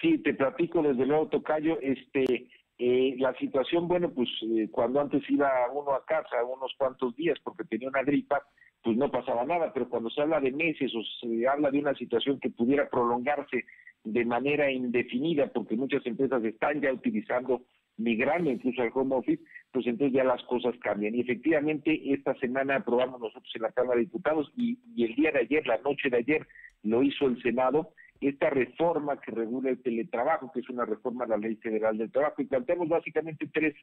[SPEAKER 15] Sí, te platico desde luego, Tocayo. Este, eh, la situación, bueno, pues eh, cuando antes iba uno a casa unos cuantos días porque tenía una gripa, pues no pasaba nada, pero cuando se habla de meses o se habla de una situación que pudiera prolongarse de manera indefinida, porque muchas empresas están ya utilizando, migrando incluso al home office, pues entonces ya las cosas cambian. Y efectivamente, esta semana aprobamos nosotros en la Cámara de Diputados y, y el día de ayer, la noche de ayer, lo hizo el Senado, esta reforma que regula el teletrabajo, que es una reforma a la Ley Federal del Trabajo, y planteamos básicamente tres,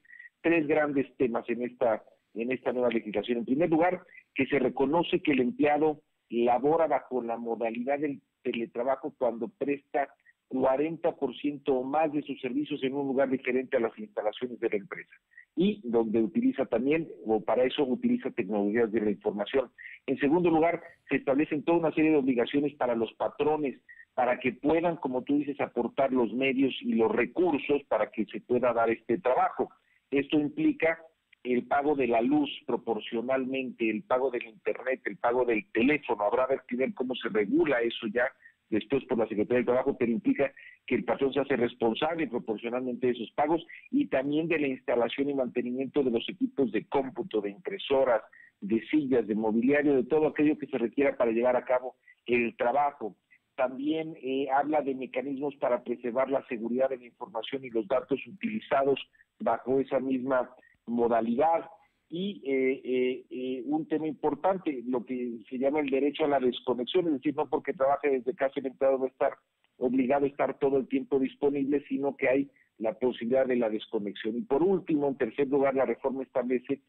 [SPEAKER 15] tres grandes temas en esta en esta nueva legislación. En primer lugar, que se reconoce que el empleado labora bajo la modalidad del teletrabajo cuando presta 40% o más de sus servicios en un lugar diferente a las instalaciones de la empresa y donde utiliza también, o para eso utiliza tecnologías de la información. En segundo lugar, se establecen toda una serie de obligaciones para los patrones, para que puedan, como tú dices, aportar los medios y los recursos para que se pueda dar este trabajo. Esto implica el pago de la luz proporcionalmente, el pago del internet, el pago del teléfono. Habrá que ver cómo se regula eso ya después por la Secretaría del Trabajo, pero implica que el patrón se hace responsable proporcionalmente de esos pagos y también de la instalación y mantenimiento de los equipos de cómputo, de impresoras, de sillas, de mobiliario, de todo aquello que se requiera para llevar a cabo el trabajo. También eh, habla de mecanismos para preservar la seguridad de la información y los datos utilizados bajo esa misma modalidad y eh, eh, eh, un tema importante, lo que se llama el derecho a la desconexión, es decir, no porque trabaje desde casa el empleado va a estar obligado a estar todo el tiempo disponible, sino que hay la posibilidad de la desconexión. Y por último, en tercer lugar, la reforma establece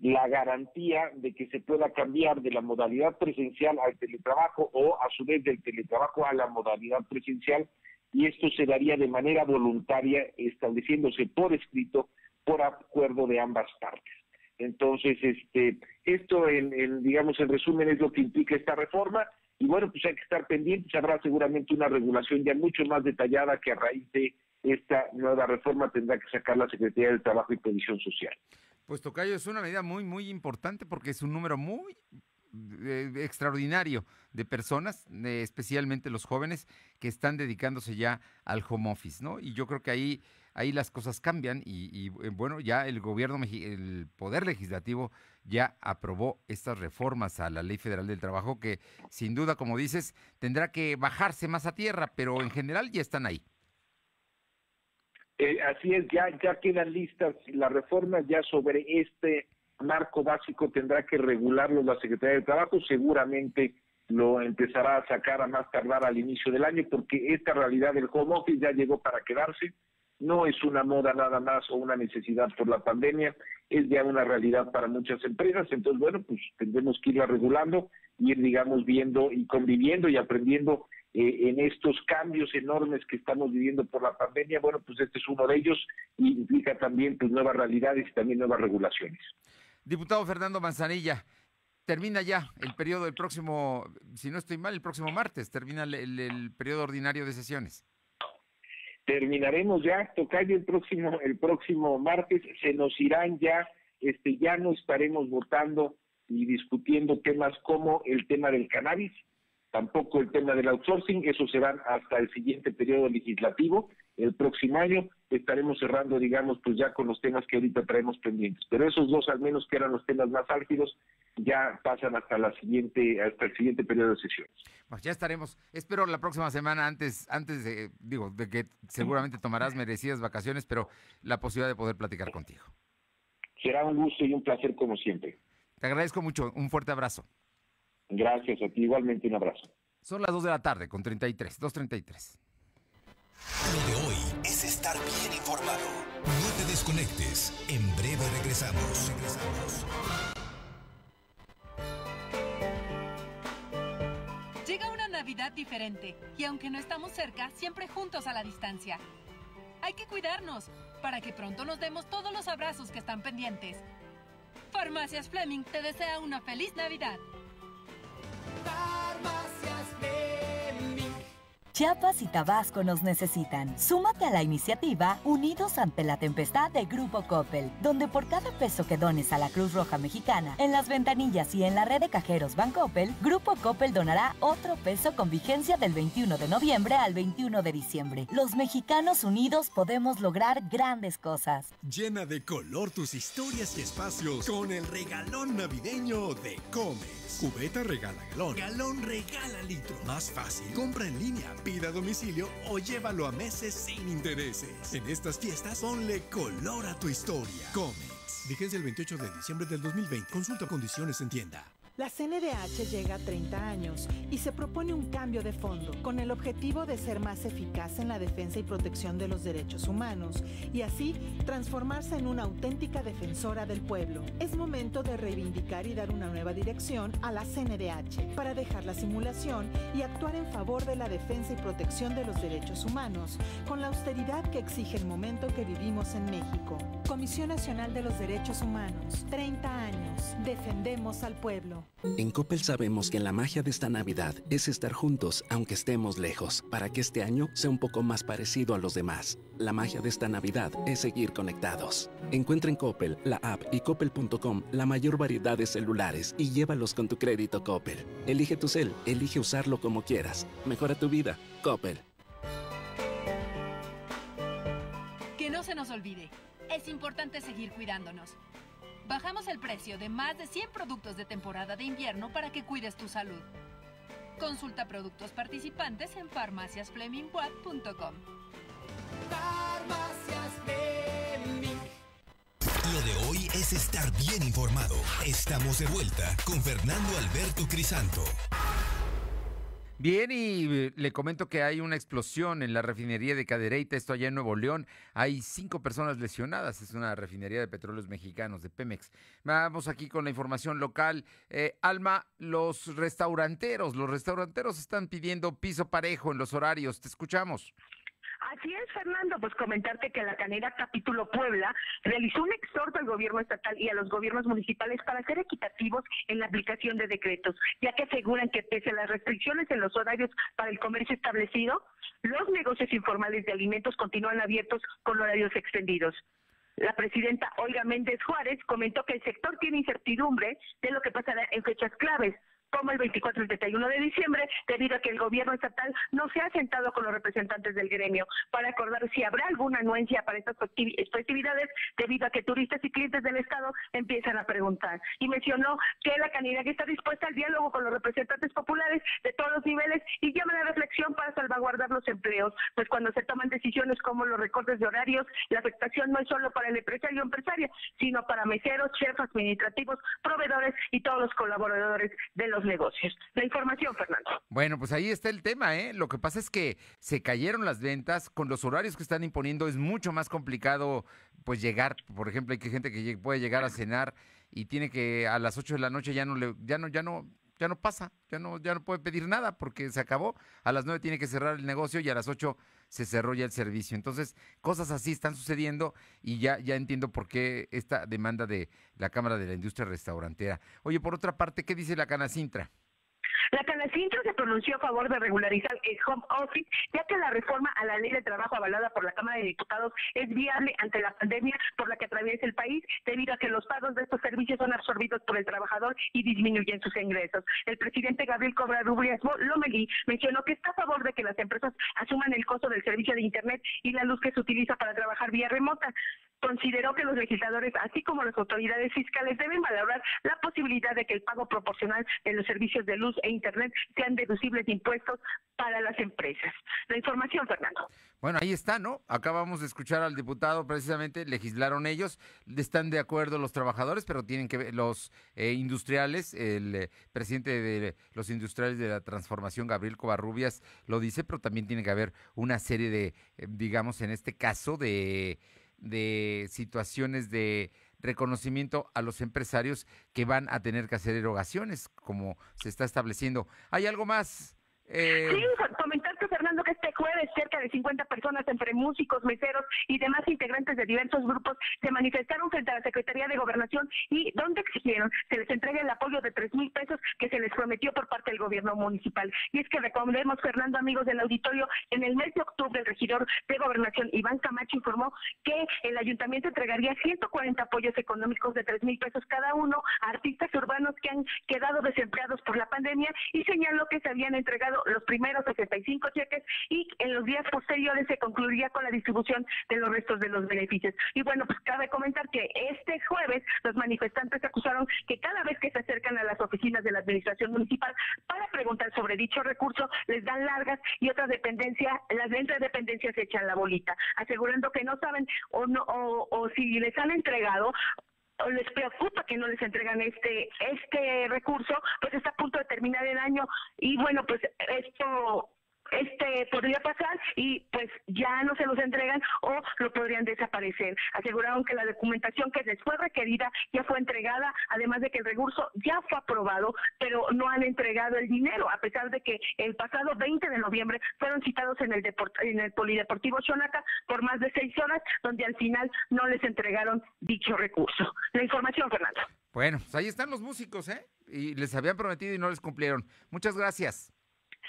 [SPEAKER 15] la garantía de que se pueda cambiar de la modalidad presencial al teletrabajo o a su vez del teletrabajo a la modalidad presencial y esto se daría de manera voluntaria estableciéndose por escrito por acuerdo de ambas partes. Entonces, este, esto, en, digamos, en resumen, es lo que implica esta reforma. Y bueno, pues hay que estar pendientes. Habrá seguramente una regulación ya mucho más detallada que a raíz de esta nueva reforma tendrá que sacar la Secretaría del Trabajo y Previsión Social.
[SPEAKER 1] Pues Tocayo, es una medida muy, muy importante porque es un número muy eh, extraordinario de personas, especialmente los jóvenes, que están dedicándose ya al home office, ¿no? Y yo creo que ahí ahí las cosas cambian y, eh, bueno, ya el gobierno, el Poder Legislativo ya aprobó estas reformas a la Ley Federal del Trabajo que sin duda, como dices, tendrá que bajarse más a tierra, pero en general ya están ahí.
[SPEAKER 15] Eh, así es, ya, ya quedan listas las reformas ya sobre este marco básico tendrá que regularlo la Secretaría de Trabajo, seguramente lo empezará a sacar a más tardar al inicio del año porque esta realidad del home office ya llegó para quedarse no es una moda nada más o una necesidad por la pandemia, es ya una realidad para muchas empresas, entonces bueno, pues tendremos que irla regulando, ir digamos viendo y conviviendo y aprendiendo eh, en estos cambios enormes que estamos viviendo por la pandemia, bueno, pues este es uno de ellos y implica también pues nuevas realidades y también nuevas regulaciones.
[SPEAKER 1] Diputado Fernando Manzanilla, termina ya el periodo del próximo, si no estoy mal, el próximo martes, termina el periodo ordinario de sesiones
[SPEAKER 15] terminaremos ya, Tocayo, el próximo, el próximo martes, se nos irán ya, este, ya no estaremos votando y discutiendo temas como el tema del cannabis, tampoco el tema del outsourcing, eso se van hasta el siguiente periodo legislativo, el próximo año estaremos cerrando, digamos, pues ya con los temas que ahorita traemos pendientes, pero esos dos al menos que eran los temas más álgidos, ya pasan hasta la siguiente, hasta el siguiente periodo de sesiones.
[SPEAKER 1] Pues ya estaremos. Espero la próxima semana antes, antes de, digo, de que seguramente tomarás merecidas vacaciones, pero la posibilidad de poder platicar contigo.
[SPEAKER 15] Será un gusto y un placer como siempre.
[SPEAKER 1] Te agradezco mucho. Un fuerte abrazo.
[SPEAKER 15] Gracias a ti. Igualmente un abrazo.
[SPEAKER 1] Son las 2 de la tarde con 33, 2.33.
[SPEAKER 2] Lo de hoy es estar bien informado. No te desconectes. En breve regresamos. Regresamos.
[SPEAKER 9] Navidad diferente y aunque no estamos cerca, siempre juntos a la distancia. Hay que cuidarnos para que pronto nos demos todos los abrazos que están pendientes. Farmacias Fleming te desea una feliz Navidad.
[SPEAKER 12] Farmacias Fleming.
[SPEAKER 8] Chiapas y Tabasco nos necesitan. Súmate a la iniciativa Unidos ante la Tempestad de Grupo Coppel, donde por cada peso que dones a la Cruz Roja Mexicana, en las ventanillas y en la red de cajeros Bancoppel, Grupo Coppel donará otro peso con vigencia del 21 de noviembre al 21 de diciembre. Los mexicanos unidos podemos lograr grandes cosas.
[SPEAKER 16] Llena de color tus historias y espacios con el regalón navideño de Comex. Cubeta regala galón, galón regala litro. Más fácil, compra en línea pida a domicilio o llévalo a meses sin intereses. En estas fiestas, ponle color a tu historia. Comex. Vigencia el 28 de diciembre del 2020. Consulta condiciones en tienda.
[SPEAKER 17] La CNDH llega a 30 años y se propone un cambio de fondo con el objetivo de ser más eficaz en la defensa y protección de los derechos humanos y así transformarse en una auténtica defensora del pueblo. Es momento de reivindicar y dar una nueva dirección a la CNDH para dejar la simulación y actuar en favor de la defensa y protección de los derechos humanos con la austeridad que exige el momento que vivimos en México. Comisión Nacional de los Derechos Humanos, 30 años, defendemos al pueblo.
[SPEAKER 18] En Coppel sabemos que la magia de esta Navidad es estar juntos aunque estemos lejos, para que este año sea un poco más parecido a los demás. La magia de esta Navidad es seguir conectados. Encuentra en Coppel, la app y coppel.com la mayor variedad de celulares y llévalos con tu crédito Coppel. Elige tu cel, elige usarlo como quieras. Mejora tu vida. Coppel.
[SPEAKER 9] Que no se nos olvide, es importante seguir cuidándonos. Bajamos el precio de más de 100 productos de temporada de invierno para que cuides tu salud. Consulta productos participantes en farmaciasflemingwatt.com.
[SPEAKER 12] Farmacias Fleming.
[SPEAKER 2] Lo de hoy es estar bien informado. Estamos de vuelta con Fernando Alberto Crisanto.
[SPEAKER 1] Bien, y eh, le comento que hay una explosión en la refinería de Cadereyta, esto allá en Nuevo León. Hay cinco personas lesionadas, es una refinería de petróleos mexicanos, de Pemex. Vamos aquí con la información local. Eh, Alma, los restauranteros, los restauranteros están pidiendo piso parejo en los horarios. Te escuchamos.
[SPEAKER 7] Así es, Fernando, pues comentarte que la Canera Capítulo Puebla realizó un exhorto al gobierno estatal y a los gobiernos municipales para ser equitativos en la aplicación de decretos, ya que aseguran que pese a las restricciones en los horarios para el comercio establecido, los negocios informales de alimentos continúan abiertos con horarios extendidos. La presidenta Olga Méndez Juárez comentó que el sector tiene incertidumbre de lo que pasará en fechas claves, como el 24 y 31 de diciembre, debido a que el gobierno estatal no se ha sentado con los representantes del gremio para acordar si habrá alguna anuencia para estas festividades, debido a que turistas y clientes del Estado empiezan a preguntar. Y mencionó que la Canidad está dispuesta al diálogo con los representantes populares de todos los niveles y llama a la reflexión para salvaguardar los empleos, pues cuando se toman decisiones como los recortes de horarios, la afectación no es solo para el empresario o empresaria, sino para meseros, chefs administrativos, proveedores y todos los colaboradores de los negocios. La información, Fernando.
[SPEAKER 1] Bueno, pues ahí está el tema, ¿eh? Lo que pasa es que se cayeron las ventas, con los horarios que están imponiendo es mucho más complicado pues llegar, por ejemplo, hay gente que puede llegar a cenar y tiene que a las 8 de la noche ya no le ya no ya no ya no pasa, ya no ya no puede pedir nada porque se acabó. A las 9 tiene que cerrar el negocio y a las 8 se cerró ya el servicio. Entonces, cosas así están sucediendo y ya, ya entiendo por qué esta demanda de la Cámara de la Industria Restaurantera. Oye, por otra parte, ¿qué dice la Canacintra?
[SPEAKER 7] La Canacintra se pronunció a favor de regularizar el home office, ya que la reforma a la ley de trabajo avalada por la Cámara de Diputados es viable ante la pandemia por la que atraviesa el país, debido a que los pagos de estos servicios son absorbidos por el trabajador y disminuyen sus ingresos. El presidente Gabriel Cobrarubias Lomelí mencionó que está a favor de que las empresas asuman el costo del servicio de Internet y la luz que se utiliza para trabajar vía remota. Consideró que los legisladores, así como las autoridades fiscales, deben valorar la posibilidad de que el pago proporcional de los servicios de luz e Internet sean deducibles de impuestos para las empresas. La información, Fernando.
[SPEAKER 1] Bueno, ahí está, ¿no? Acabamos de escuchar al diputado, precisamente, legislaron ellos, están de acuerdo los trabajadores, pero tienen que ver los eh, industriales, el eh, presidente de los industriales de la transformación, Gabriel Covarrubias, lo dice, pero también tiene que haber una serie de, eh, digamos, en este caso, de, de situaciones de reconocimiento a los empresarios que van a tener que hacer erogaciones, como se está estableciendo. ¿Hay algo más?
[SPEAKER 7] Eh... Sí, jueves cerca de 50 personas entre músicos, meseros y demás integrantes de diversos grupos se manifestaron frente a la Secretaría de Gobernación y donde exigieron se les entregue el apoyo de tres mil pesos que se les prometió por parte del gobierno municipal. Y es que recordemos, Fernando, amigos del auditorio, en el mes de octubre el regidor de Gobernación, Iván Camacho, informó que el ayuntamiento entregaría 140 apoyos económicos de tres mil pesos cada uno a artistas urbanos que han quedado desempleados por la pandemia y señaló que se habían entregado los primeros 65 cheques y en los días posteriores se concluiría con la distribución de los restos de los beneficios. Y bueno, pues cabe comentar que este jueves los manifestantes acusaron que cada vez que se acercan a las oficinas de la administración municipal para preguntar sobre dicho recurso, les dan largas y otras dependencias, las de entre dependencias echan la bolita, asegurando que no saben o no o, o si les han entregado o les preocupa que no les entregan este este recurso, pues está a punto de terminar el año y bueno, pues esto este podría pasar y pues ya no se los entregan o lo podrían desaparecer. Aseguraron que la documentación que les fue requerida ya fue entregada, además de que el recurso ya fue aprobado, pero no han entregado el dinero, a pesar de que el pasado 20 de noviembre fueron citados en el, en el Polideportivo Xonaca por más de seis horas, donde al final no les entregaron dicho recurso. La información, Fernando.
[SPEAKER 1] Bueno, pues ahí están los músicos, ¿eh? Y les habían prometido y no les cumplieron. Muchas gracias.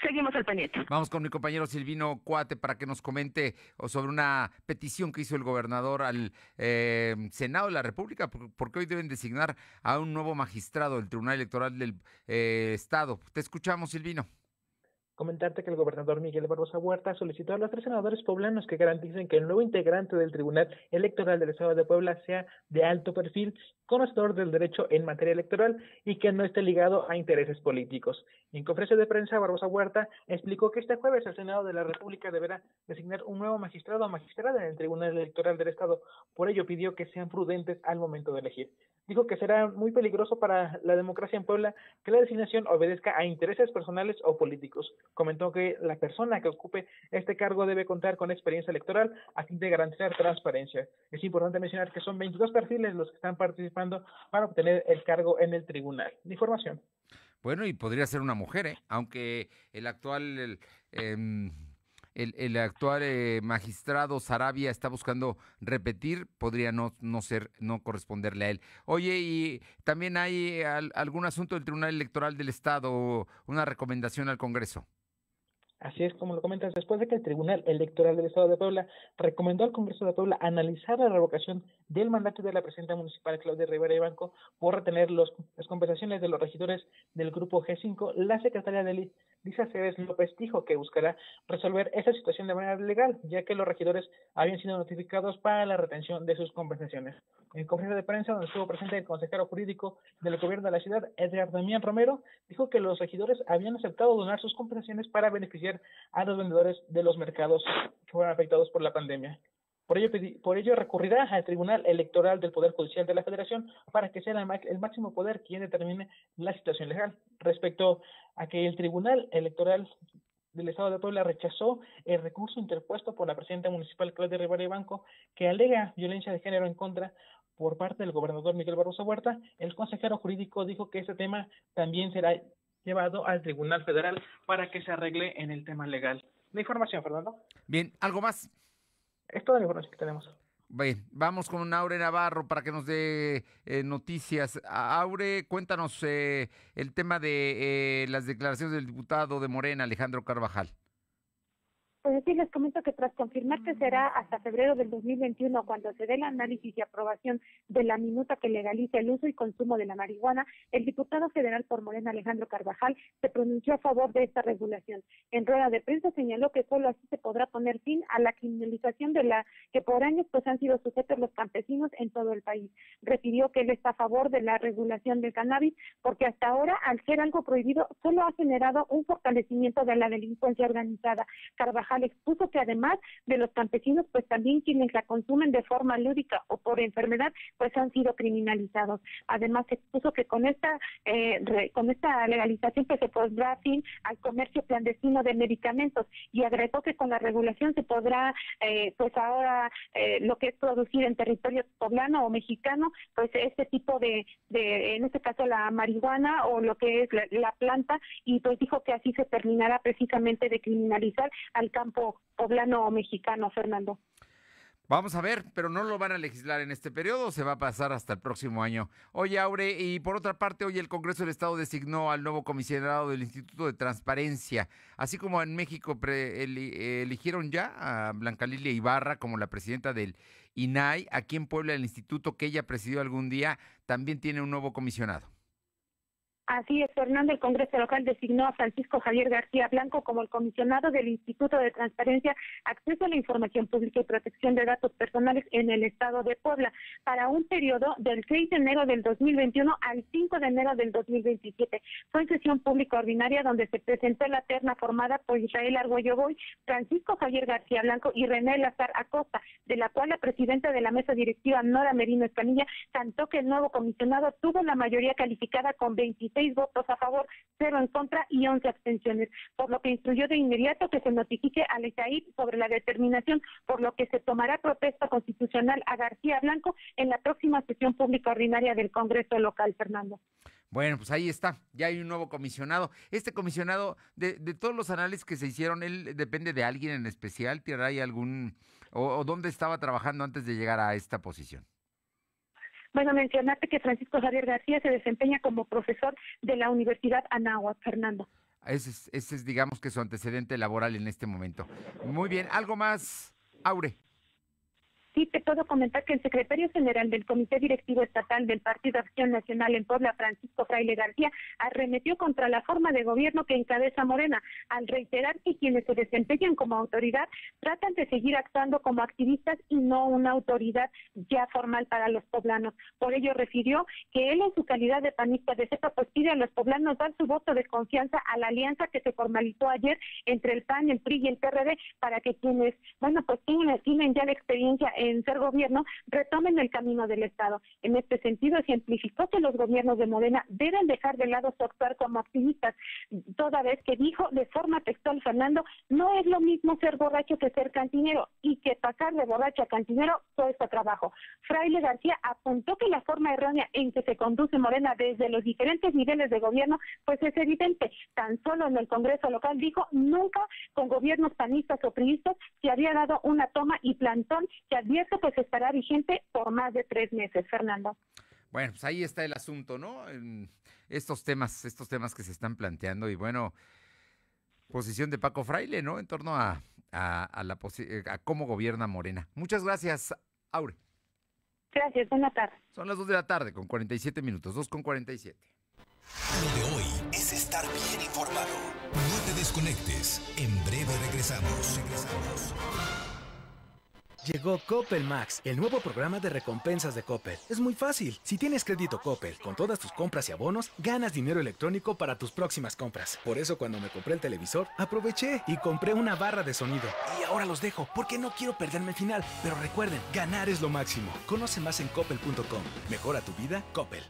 [SPEAKER 7] Seguimos al pendiente.
[SPEAKER 1] Vamos con mi compañero Silvino Cuate para que nos comente sobre una petición que hizo el gobernador al eh, Senado de la República, porque hoy deben designar a un nuevo magistrado del Tribunal Electoral del eh, Estado. Te escuchamos, Silvino.
[SPEAKER 5] Comentarte que el gobernador Miguel Barbosa Huerta solicitó a los tres senadores poblanos que garanticen que el nuevo integrante del Tribunal Electoral del Estado de Puebla sea de alto perfil, conocedor del derecho en materia electoral y que no esté ligado a intereses políticos. En conferencia de prensa, Barbosa Huerta explicó que este jueves el Senado de la República deberá designar un nuevo magistrado o magistrada en el Tribunal Electoral del Estado. Por ello pidió que sean prudentes al momento de elegir. Dijo que será muy peligroso para la democracia en Puebla que la designación obedezca a intereses personales o políticos comentó que la persona que ocupe este cargo debe contar con experiencia electoral a fin de garantizar transparencia. Es importante mencionar que son 22 perfiles los que están participando para obtener el cargo en el tribunal. Información.
[SPEAKER 1] Bueno, y podría ser una mujer, ¿eh? aunque el actual... El, em, el, actual eh, magistrado Sarabia está buscando repetir, podría no, no ser, no corresponderle a él. Oye, y también hay algún asunto del Tribunal Electoral del Estado, una recomendación al Congreso.
[SPEAKER 5] Así es como lo comentas, después de que el Tribunal Electoral del Estado de Puebla recomendó al Congreso de Puebla analizar la revocación del mandato de la presidenta municipal Claudia Rivera y Banco por retener los, las compensaciones de los regidores del grupo G5, la secretaria de Lisa Cebes López dijo que buscará resolver esa situación de manera legal, ya que los regidores habían sido notificados para la retención de sus compensaciones. En conferencia de prensa, donde estuvo presente el consejero jurídico del gobierno de la ciudad, Edgar Damián Romero, dijo que los regidores habían aceptado donar sus compensaciones para beneficiar a los vendedores de los mercados que fueron afectados por la pandemia. Por ello, por ello recurrirá al Tribunal Electoral del Poder Judicial de la Federación para que sea el máximo poder quien determine la situación legal. Respecto a que el Tribunal Electoral del Estado de Puebla rechazó el recurso interpuesto por la presidenta municipal Claudia Rivera y Banco que alega violencia de género en contra por parte del gobernador Miguel Barroso Huerta, el consejero jurídico dijo que este tema también será llevado al Tribunal Federal para que se arregle en el tema legal. La información, Fernando.
[SPEAKER 1] Bien, ¿algo más?
[SPEAKER 5] Es toda la información que tenemos.
[SPEAKER 1] Bien, vamos con Aure Navarro para que nos dé eh, noticias. Aure, cuéntanos eh, el tema de eh, las declaraciones del diputado de Morena, Alejandro Carvajal.
[SPEAKER 6] Sí, les comento que tras confirmar que será hasta febrero del 2021 cuando se dé el análisis y aprobación de la minuta que legalice el uso y consumo de la marihuana, el diputado federal por Morena Alejandro Carvajal se pronunció a favor de esta regulación. En rueda de prensa señaló que solo así se podrá poner fin a la criminalización de la que por años pues han sido sujetos los campesinos en todo el país. Refirió que él está a favor de la regulación del cannabis porque hasta ahora al ser algo prohibido solo ha generado un fortalecimiento de la delincuencia organizada. Carvajal expuso que además de los campesinos, pues también quienes la consumen de forma lúdica o por enfermedad, pues han sido criminalizados. Además expuso que con esta eh, con esta legalización pues se pondrá fin al comercio clandestino de medicamentos y agregó que con la regulación se podrá eh, pues ahora eh, lo que es producir en territorio poblano o mexicano, pues este tipo de, de en este caso la marihuana o lo que es la, la planta y pues dijo que así se terminará precisamente de criminalizar al campo campo poblano o mexicano, Fernando.
[SPEAKER 1] Vamos a ver, pero no lo van a legislar en este periodo, se va a pasar hasta el próximo año. Oye, Aure, y por otra parte, hoy el Congreso del Estado designó al nuevo comisionado del Instituto de Transparencia, así como en México eligieron ya a Blanca Lilia Ibarra como la presidenta del INAI, aquí en Puebla el instituto que ella presidió algún día también tiene un nuevo comisionado.
[SPEAKER 6] Así es, Fernando, el Congreso local designó a Francisco Javier García Blanco como el comisionado del Instituto de Transparencia, Acceso a la Información Pública y Protección de Datos Personales en el Estado de Puebla para un periodo del 6 de enero del 2021 al 5 de enero del 2027. Fue sesión pública ordinaria donde se presentó la terna formada por Israel Argüello Boy, Francisco Javier García Blanco y René Lazar Acosta, de la cual la presidenta de la mesa directiva, Nora Merino Escanilla, cantó que el nuevo comisionado tuvo la mayoría calificada con 23 16 votos a favor, 0 en contra y 11 abstenciones, por lo que instruyó de inmediato que se notifique al ESAID sobre la determinación, por lo que se tomará protesta constitucional a García Blanco en la próxima sesión pública ordinaria del Congreso local, Fernando.
[SPEAKER 1] Bueno, pues ahí está, ya hay un nuevo comisionado. Este comisionado, de, todos los análisis que se hicieron, ¿él depende de alguien en especial? ¿Tierra hay algún, o, o dónde estaba trabajando antes de llegar a esta posición?
[SPEAKER 6] Bueno, mencionaste que Francisco Javier García se desempeña como profesor de la Universidad Anáhuac, Fernando.
[SPEAKER 1] Ese es, ese es, digamos que su antecedente laboral en este momento. Muy bien, ¿algo más, Aure?
[SPEAKER 6] Sí, te puedo comentar que el secretario general del Comité Directivo Estatal del Partido Acción Nacional en Puebla, Francisco Fraile García, arremetió contra la forma de gobierno que encabeza Morena, al reiterar que quienes se desempeñan como autoridad tratan de seguir actuando como activistas y no una autoridad ya formal para los poblanos. Por ello refirió que él en su calidad de panista de CEPA pues pide a los poblanos dar su voto de confianza a la alianza que se formalizó ayer entre el PAN, el PRI y el PRD para que quienes, bueno, pues tienen, tienen ya la experiencia en ser gobierno retomen el camino del Estado. En este sentido, ejemplificó que los gobiernos de Morena deben dejar de lado su actuar como activistas, toda vez que dijo de forma textual Fernando, no es lo mismo ser borracho que ser cantinero y que pasar de borracho a cantinero cuesta trabajo. Fraile García apuntó que la forma errónea en que se conduce Morena desde los diferentes niveles de gobierno, pues es evidente. Tan solo en el Congreso local dijo, nunca con gobiernos panistas o priistas se había dado una toma y plantón que advierte esto pues estará vigente por más de tres meses, Fernando.
[SPEAKER 1] Bueno, pues ahí está el asunto, ¿no? estos temas, estos temas que se están planteando y bueno, posición de Paco Fraile, ¿no? En torno a, a, la a cómo gobierna Morena. Muchas gracias, Aure.
[SPEAKER 6] Gracias, buena tarde.
[SPEAKER 1] Son las 2 de la tarde con 47 minutos, 2 con 47.
[SPEAKER 2] Lo de hoy es estar bien informado. No te desconectes. En breve regresamos. Regresamos.
[SPEAKER 19] Llegó Coppel Max, el nuevo programa de recompensas de Coppel. Es muy fácil. Si tienes crédito Coppel, con todas tus compras y abonos, ganas dinero electrónico para tus próximas compras. Por eso cuando me compré el televisor, aproveché y compré una barra de sonido. Y ahora los dejo, porque no quiero perderme el final. Pero recuerden, ganar es lo máximo. Conoce más en coppel.com. Mejora tu vida, Coppel.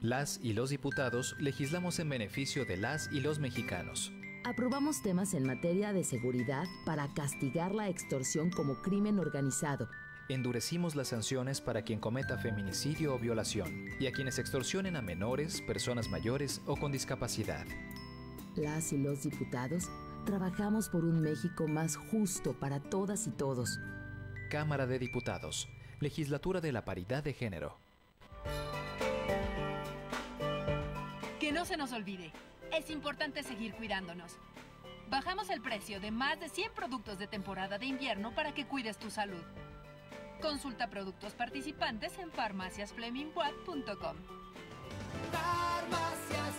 [SPEAKER 20] Las y los diputados legislamos en beneficio de las y los mexicanos.
[SPEAKER 21] Aprobamos temas en materia de seguridad para castigar la extorsión como crimen organizado.
[SPEAKER 20] Endurecimos las sanciones para quien cometa feminicidio o violación y a quienes extorsionen a menores, personas mayores o con discapacidad.
[SPEAKER 21] Las y los diputados trabajamos por un México más justo para todas y todos.
[SPEAKER 20] Cámara de Diputados, Legislatura de la Paridad de Género.
[SPEAKER 9] Que no se nos olvide es importante seguir cuidándonos. Bajamos el precio de más de 100 productos de temporada de invierno para que cuides tu salud. Consulta productos participantes en farmaciasflemingwatt.com.
[SPEAKER 12] Farmacias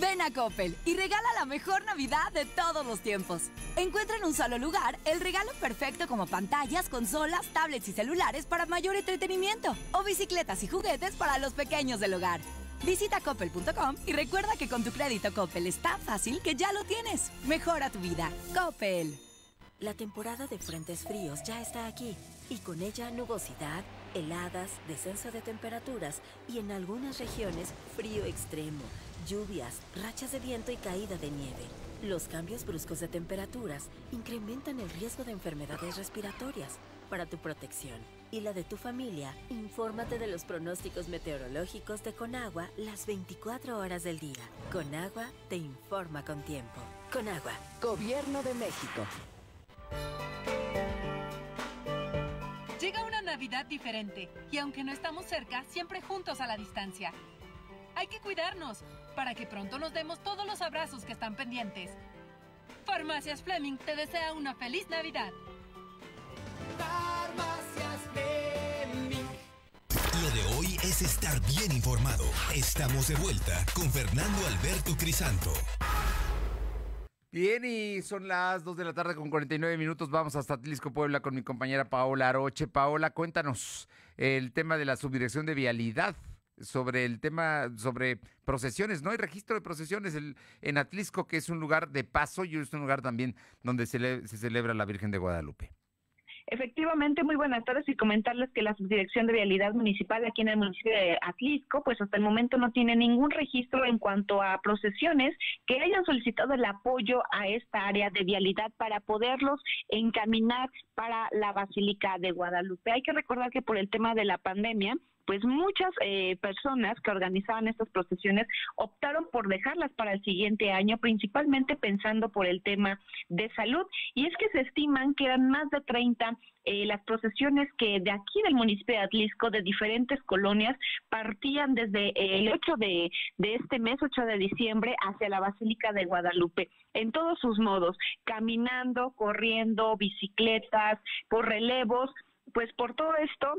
[SPEAKER 8] Ven a Coppel y regala la mejor Navidad de todos los tiempos. Encuentra en un solo lugar el regalo perfecto como pantallas, consolas, tablets y celulares para mayor entretenimiento o bicicletas y juguetes para los pequeños del hogar. Visita coppel.com y recuerda que con tu crédito Coppel es tan fácil que ya lo tienes. Mejora tu vida. Coppel.
[SPEAKER 22] La temporada de frentes fríos ya está aquí y con ella nubosidad, heladas, descenso de temperaturas y en algunas regiones frío extremo, lluvias, rachas de viento y caída de nieve. Los cambios bruscos de temperaturas incrementan el riesgo de enfermedades respiratorias. Para tu protección y la de tu familia, infórmate de los pronósticos meteorológicos de Conagua las 24 horas del día. Conagua te informa con tiempo. Conagua, Gobierno de México.
[SPEAKER 9] Llega una Navidad diferente y aunque no estamos cerca, siempre juntos a la distancia. Hay que cuidarnos para que pronto nos demos todos los abrazos que están pendientes. Farmacias Fleming te desea una feliz Navidad.
[SPEAKER 2] Es estar bien informado. Estamos de vuelta con Fernando Alberto Crisanto.
[SPEAKER 1] Bien, y son las 2 de la tarde con 49 minutos. Vamos hasta Atlisco, Puebla, con mi compañera Paola Aroche. Paola, cuéntanos el tema de la subdirección de vialidad sobre el tema, sobre procesiones. No hay registro de procesiones en Atlisco, que es un lugar de paso y es un lugar también donde se celebra la Virgen de Guadalupe.
[SPEAKER 7] Efectivamente, muy buenas tardes y comentarles que la Subdirección de Vialidad Municipal aquí en el municipio de Atlisco, pues hasta el momento no tiene ningún registro en cuanto a procesiones que hayan solicitado el apoyo a esta área de vialidad para poderlos encaminar para la Basílica de Guadalupe. Hay que recordar que por el tema de la pandemia, pues muchas eh, personas que organizaban estas procesiones optaron por dejarlas para el siguiente año, principalmente pensando por el tema de salud. Y es que se estiman que eran más de 30 eh, las procesiones que de aquí del municipio de Atlisco, de diferentes colonias, partían desde el 8 de, de este mes, 8 de diciembre, hacia la Basílica de Guadalupe, en todos sus modos, caminando, corriendo, bicicletas, por relevos, pues por todo esto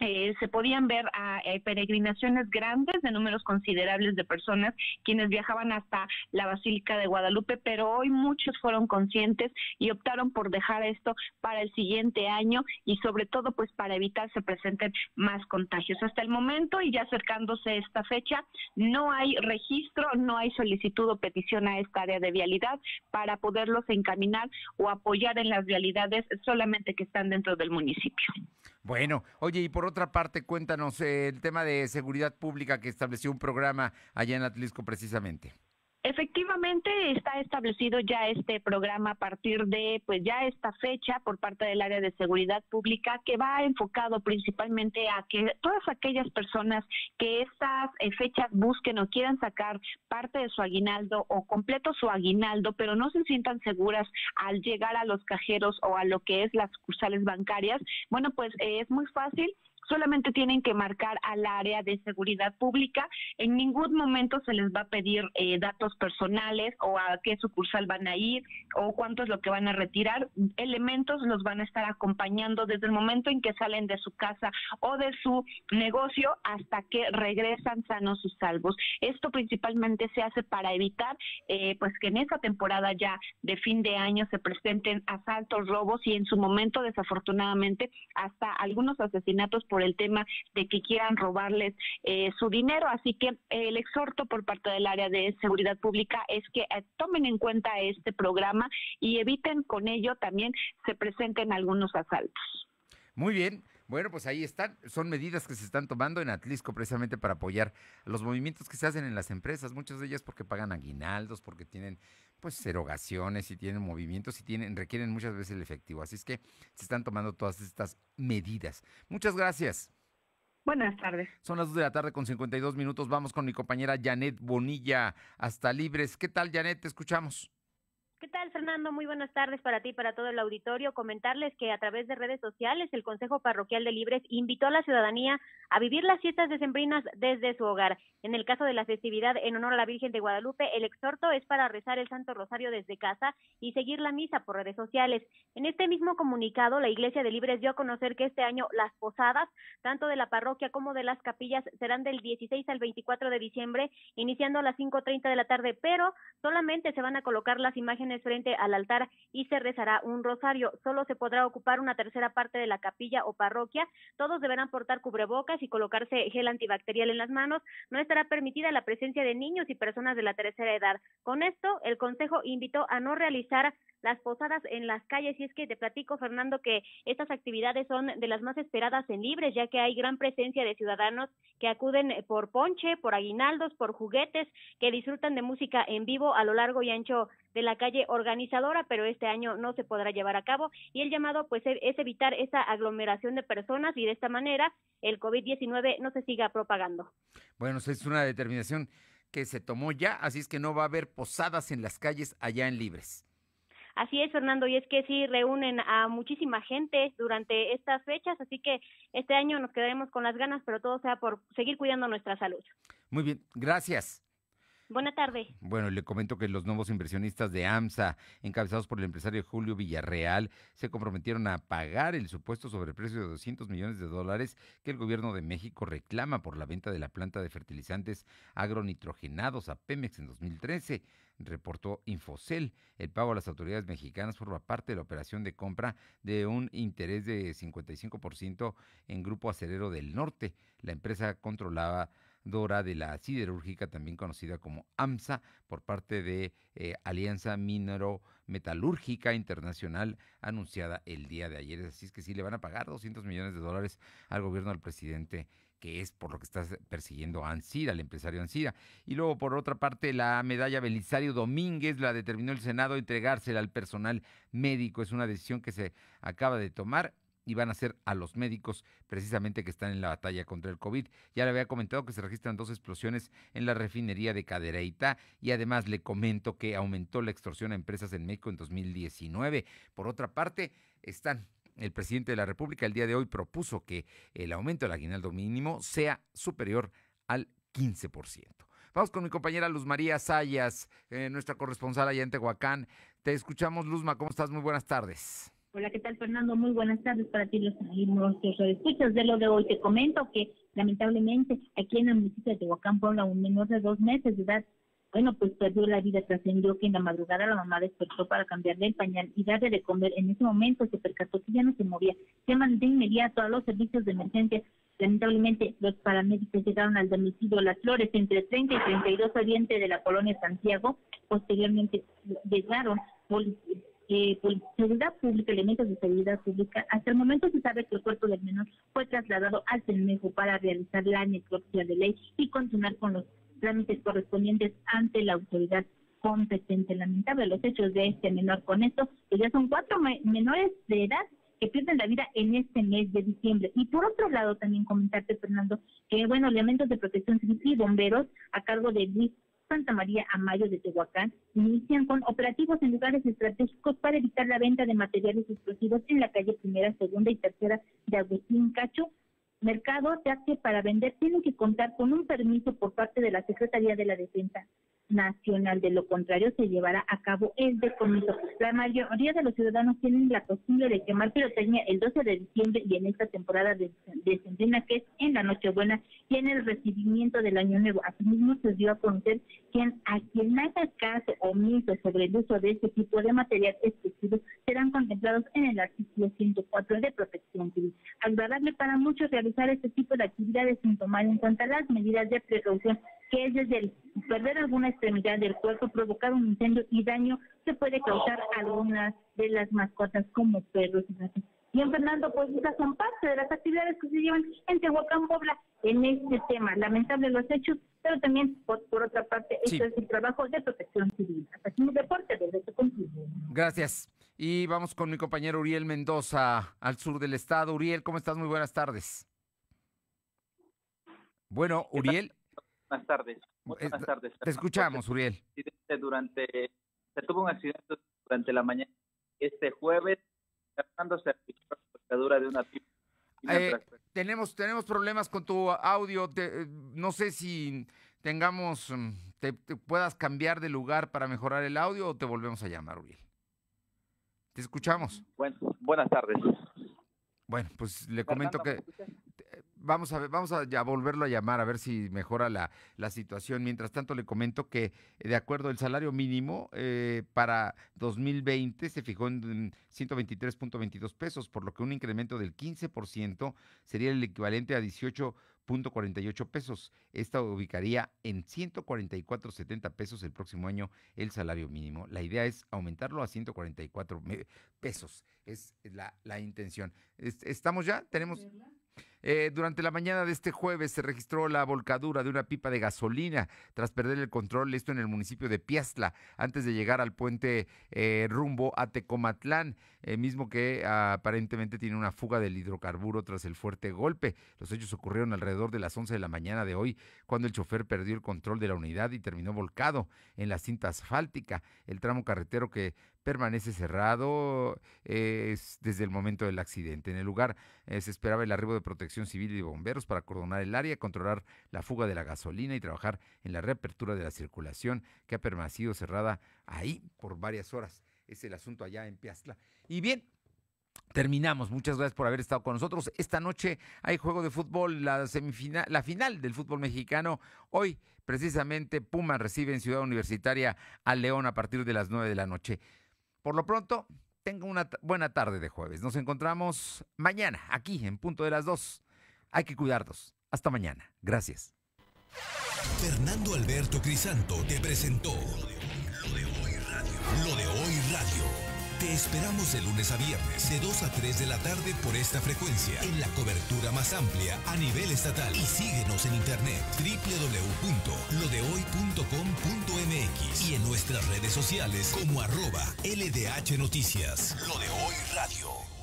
[SPEAKER 7] eh, se podían ver a, peregrinaciones grandes de números considerables de personas quienes viajaban hasta la Basílica de Guadalupe, pero hoy muchos fueron conscientes y optaron por dejar esto para el siguiente año y sobre todo pues para evitar se presenten más contagios. Hasta el momento y ya acercándose esta fecha, no hay registro, no hay solicitud o petición a esta área de vialidad para poderlos encaminar o apoyar en las vialidades solamente que están dentro del municipio.
[SPEAKER 1] Bueno, oye, y por otra parte, cuéntanos eh, el tema de seguridad pública que estableció un programa allá en Atlisco precisamente.
[SPEAKER 7] Efectivamente está establecido ya este programa a partir de pues ya esta fecha por parte del área de seguridad pública que va enfocado principalmente a que todas aquellas personas que estas eh, fechas busquen o quieran sacar parte de su aguinaldo o completo su aguinaldo, pero no se sientan seguras al llegar a los cajeros o a lo que es las sucursales bancarias, bueno, pues eh, es muy fácil solamente tienen que marcar al área de seguridad pública. En ningún momento se les va a pedir eh, datos personales o a qué sucursal van a ir o cuánto es lo que van a retirar. Elementos los van a estar acompañando desde el momento en que salen de su casa o de su negocio hasta que regresan sanos y salvos. Esto principalmente se hace para evitar eh, pues que en esa temporada ya de fin de año se presenten asaltos, robos y en su momento desafortunadamente hasta algunos asesinatos por el tema de que quieran robarles eh, su dinero. Así que el exhorto por parte del área de seguridad pública es que eh, tomen en cuenta este programa y eviten con ello también se presenten algunos asaltos.
[SPEAKER 1] Muy bien. Bueno, pues ahí están. Son medidas que se están tomando en Atlisco precisamente para apoyar los movimientos que se hacen en las empresas, muchas de ellas porque pagan aguinaldos, porque tienen pues erogaciones y tienen movimientos y tienen requieren muchas veces el efectivo. Así es que se están tomando todas estas medidas. Muchas gracias.
[SPEAKER 7] Buenas tardes.
[SPEAKER 1] Son las 2 de la tarde con 52 minutos. Vamos con mi compañera Janet Bonilla hasta Libres. ¿Qué tal, Janet? Te escuchamos.
[SPEAKER 23] ¿Qué tal, Fernando? Muy buenas tardes para ti y para todo el auditorio. Comentarles que a través de redes sociales el Consejo Parroquial de Libres invitó a la ciudadanía a vivir las fiestas decembrinas desde su hogar. En el caso de la festividad en honor a la Virgen de Guadalupe, el exhorto es para rezar el Santo Rosario desde casa y seguir la misa por redes sociales. En este mismo comunicado, la Iglesia de Libres dio a conocer que este año las posadas, tanto de la parroquia como de las capillas, serán del 16 al 24 de diciembre, iniciando a las 5.30 de la tarde, pero solamente se van a colocar las imágenes frente al altar y se rezará un rosario. Solo se podrá ocupar una tercera parte de la capilla o parroquia. Todos deberán portar cubrebocas y colocarse gel antibacterial en las manos. No estará permitida la presencia de niños y personas de la tercera edad. Con esto, el Consejo invitó a no realizar las posadas en las calles. Y es que te platico, Fernando, que estas actividades son de las más esperadas en Libres, ya que hay gran presencia de ciudadanos que acuden por ponche, por aguinaldos, por juguetes, que disfrutan de música en vivo a lo largo y ancho de la calle organizadora, pero este año no se podrá llevar a cabo. Y el llamado, pues, es evitar esa aglomeración de personas y de esta manera el COVID-19 no se siga propagando.
[SPEAKER 1] Bueno, es una determinación que se tomó ya, así es que no va a haber posadas en las calles allá en Libres.
[SPEAKER 23] Así es, Fernando, y es que sí reúnen a muchísima gente durante estas fechas, así que este año nos quedaremos con las ganas, pero todo sea por seguir cuidando nuestra salud.
[SPEAKER 1] Muy bien, gracias.
[SPEAKER 23] Buena tarde.
[SPEAKER 1] Bueno, le comento que los nuevos inversionistas de AMSA, encabezados por el empresario Julio Villarreal, se comprometieron a pagar el supuesto sobreprecio de 200 millones de dólares que el gobierno de México reclama por la venta de la planta de fertilizantes agronitrogenados a Pemex en 2013 reportó Infocel. El pago a las autoridades mexicanas forma parte de la operación de compra de un interés de 55% en Grupo Acerero del Norte. La empresa controlaba Dora de la siderúrgica, también conocida como AMSA, por parte de eh, Alianza Minero Metalúrgica Internacional, anunciada el día de ayer. Así es que sí le van a pagar 200 millones de dólares al gobierno del presidente que es por lo que está persiguiendo a Ansira, el empresario Ansira. Y luego, por otra parte, la medalla Belisario Domínguez la determinó el Senado entregársela al personal médico. Es una decisión que se acaba de tomar y van a ser a los médicos precisamente que están en la batalla contra el COVID. Ya le había comentado que se registran dos explosiones en la refinería de Cadereyta y además le comento que aumentó la extorsión a empresas en México en 2019. Por otra parte, están el presidente de la República el día de hoy propuso que el aumento del aguinaldo mínimo sea superior al 15%. Vamos con mi compañera Luz María Sayas, eh, nuestra corresponsal allá en Tehuacán. Te escuchamos, Luzma, ¿cómo estás? Muy buenas tardes.
[SPEAKER 24] Hola, ¿qué tal, Fernando? Muy buenas tardes para ti, los nuestros escuchas de lo de hoy. Te comento que, lamentablemente, aquí en el municipio de Tehuacán, Puebla, un menor de dos meses de edad, bueno, pues perdió la vida. Trascendió que en la madrugada la mamá despertó para cambiarle el pañal y darle de comer. En ese momento se percató que ya no se movía. Llaman de inmediato a los servicios de emergencia. Lamentablemente, los paramédicos llegaron al domicilio Las Flores entre 30 y 32 oriente de la colonia Santiago. Posteriormente llegaron policías eh, seguridad pública, elementos de seguridad pública. Hasta el momento se sabe que el cuerpo del menor fue trasladado al CENMEJO para realizar la necropsia de ley y continuar con los trámites correspondientes ante la autoridad competente. Lamentable los hechos de este menor. Con esto, que ya son cuatro menores de edad que pierden la vida en este mes de diciembre. Y por otro lado, también comentarte, Fernando, que, bueno, elementos de protección civil y bomberos a cargo de Luis Santa María Amayo de Tehuacán inician con operativos en lugares estratégicos para evitar la venta de materiales explosivos en la calle primera, segunda y tercera de Agustín Cacho. Mercado, ya que para vender tienen que contar con un permiso por parte de la Secretaría de la Defensa nacional. De lo contrario, se llevará a cabo el decomiso. La mayoría de los ciudadanos tienen la costumbre de quemar pirotecnia el 12 de diciembre y en esta temporada de, de que es en la Nochebuena y en el recibimiento del Año Nuevo. Asimismo, se dio a conocer que a quien haga caso omiso sobre el uso de este tipo de material explosivo serán contemplados en el artículo 104 de Protección Civil. Agradable para muchos realizar este tipo de actividades sin tomar en cuenta las medidas de precaución que es desde el perder alguna extremidad del cuerpo, provocar un incendio y daño que puede causar algunas de las mascotas como perros y gatos. Bien, Fernando, pues esas son parte de las actividades que se llevan en Tehuacán, Puebla, en este tema. Lamentable los hechos, pero también, por, otra parte, esto es el trabajo de protección civil. Hasta aquí mi deporte, desde
[SPEAKER 1] Gracias. Y vamos con mi compañero Uriel Mendoza, al sur del estado. Uriel, ¿cómo estás? Muy buenas tardes. Bueno, Uriel.
[SPEAKER 25] Buenas tardes. buenas tardes.
[SPEAKER 1] Te escuchamos, Uriel.
[SPEAKER 25] Durante, se tuvo un accidente durante la mañana este jueves, tratándose de una
[SPEAKER 1] eh, tenemos, tenemos problemas con tu audio. Eh, no sé si tengamos, mm, te, puedas cambiar de lugar para mejorar el audio o te volvemos a llamar, Uriel. Te escuchamos.
[SPEAKER 25] buenas tardes.
[SPEAKER 1] Bueno, pues le comento que vamos a ver, vamos a volverlo a llamar a ver si mejora la, la situación. Mientras tanto, le comento que de acuerdo al salario mínimo eh, para 2020 se fijó en 123.22 pesos, por lo que un incremento del 15% sería el equivalente a 18.48 pesos. Esta ubicaría en 144.70 pesos el próximo año el salario mínimo. La idea es aumentarlo a 144 pesos. Es la, la intención. ¿Estamos ya? ¿Tenemos? Eh, durante la mañana de este jueves se registró la volcadura de una pipa de gasolina tras perder el control, esto en el municipio de Piastla, antes de llegar al puente eh, rumbo a Tecomatlán, eh, mismo que aparentemente tiene una fuga del hidrocarburo tras el fuerte golpe. Los hechos ocurrieron alrededor de las 11 de la mañana de hoy, cuando el chofer perdió el control de la unidad y terminó volcado en la cinta asfáltica. El tramo carretero que permanece cerrado desde el momento del accidente. En el lugar se esperaba el arribo de protección Civil y Bomberos para coordinar el área, controlar la fuga de la gasolina y trabajar en la reapertura de la circulación que ha permanecido cerrada ahí por varias horas. Es el asunto allá en Piastla. Y bien, Terminamos. Muchas gracias por haber estado con nosotros. Esta noche hay juego de fútbol, la semifinal, la final del fútbol mexicano. Hoy, precisamente, Puma recibe en Ciudad Universitaria a León a partir de las 9 de la noche. Por lo pronto, tenga una buena tarde de jueves. Nos encontramos mañana aquí en punto de las 2. Hay que cuidarnos. Hasta mañana. Gracias.
[SPEAKER 2] Fernando Alberto Crisanto te presentó lo de hoy radio. Esperamos de lunes a viernes, de 2 a 3 de la tarde por esta frecuencia, en la cobertura más amplia a nivel estatal. Y síguenos en internet www.lodehoy.com.mx y en nuestras redes sociales como arroba LDH Noticias. Lo de hoy radio.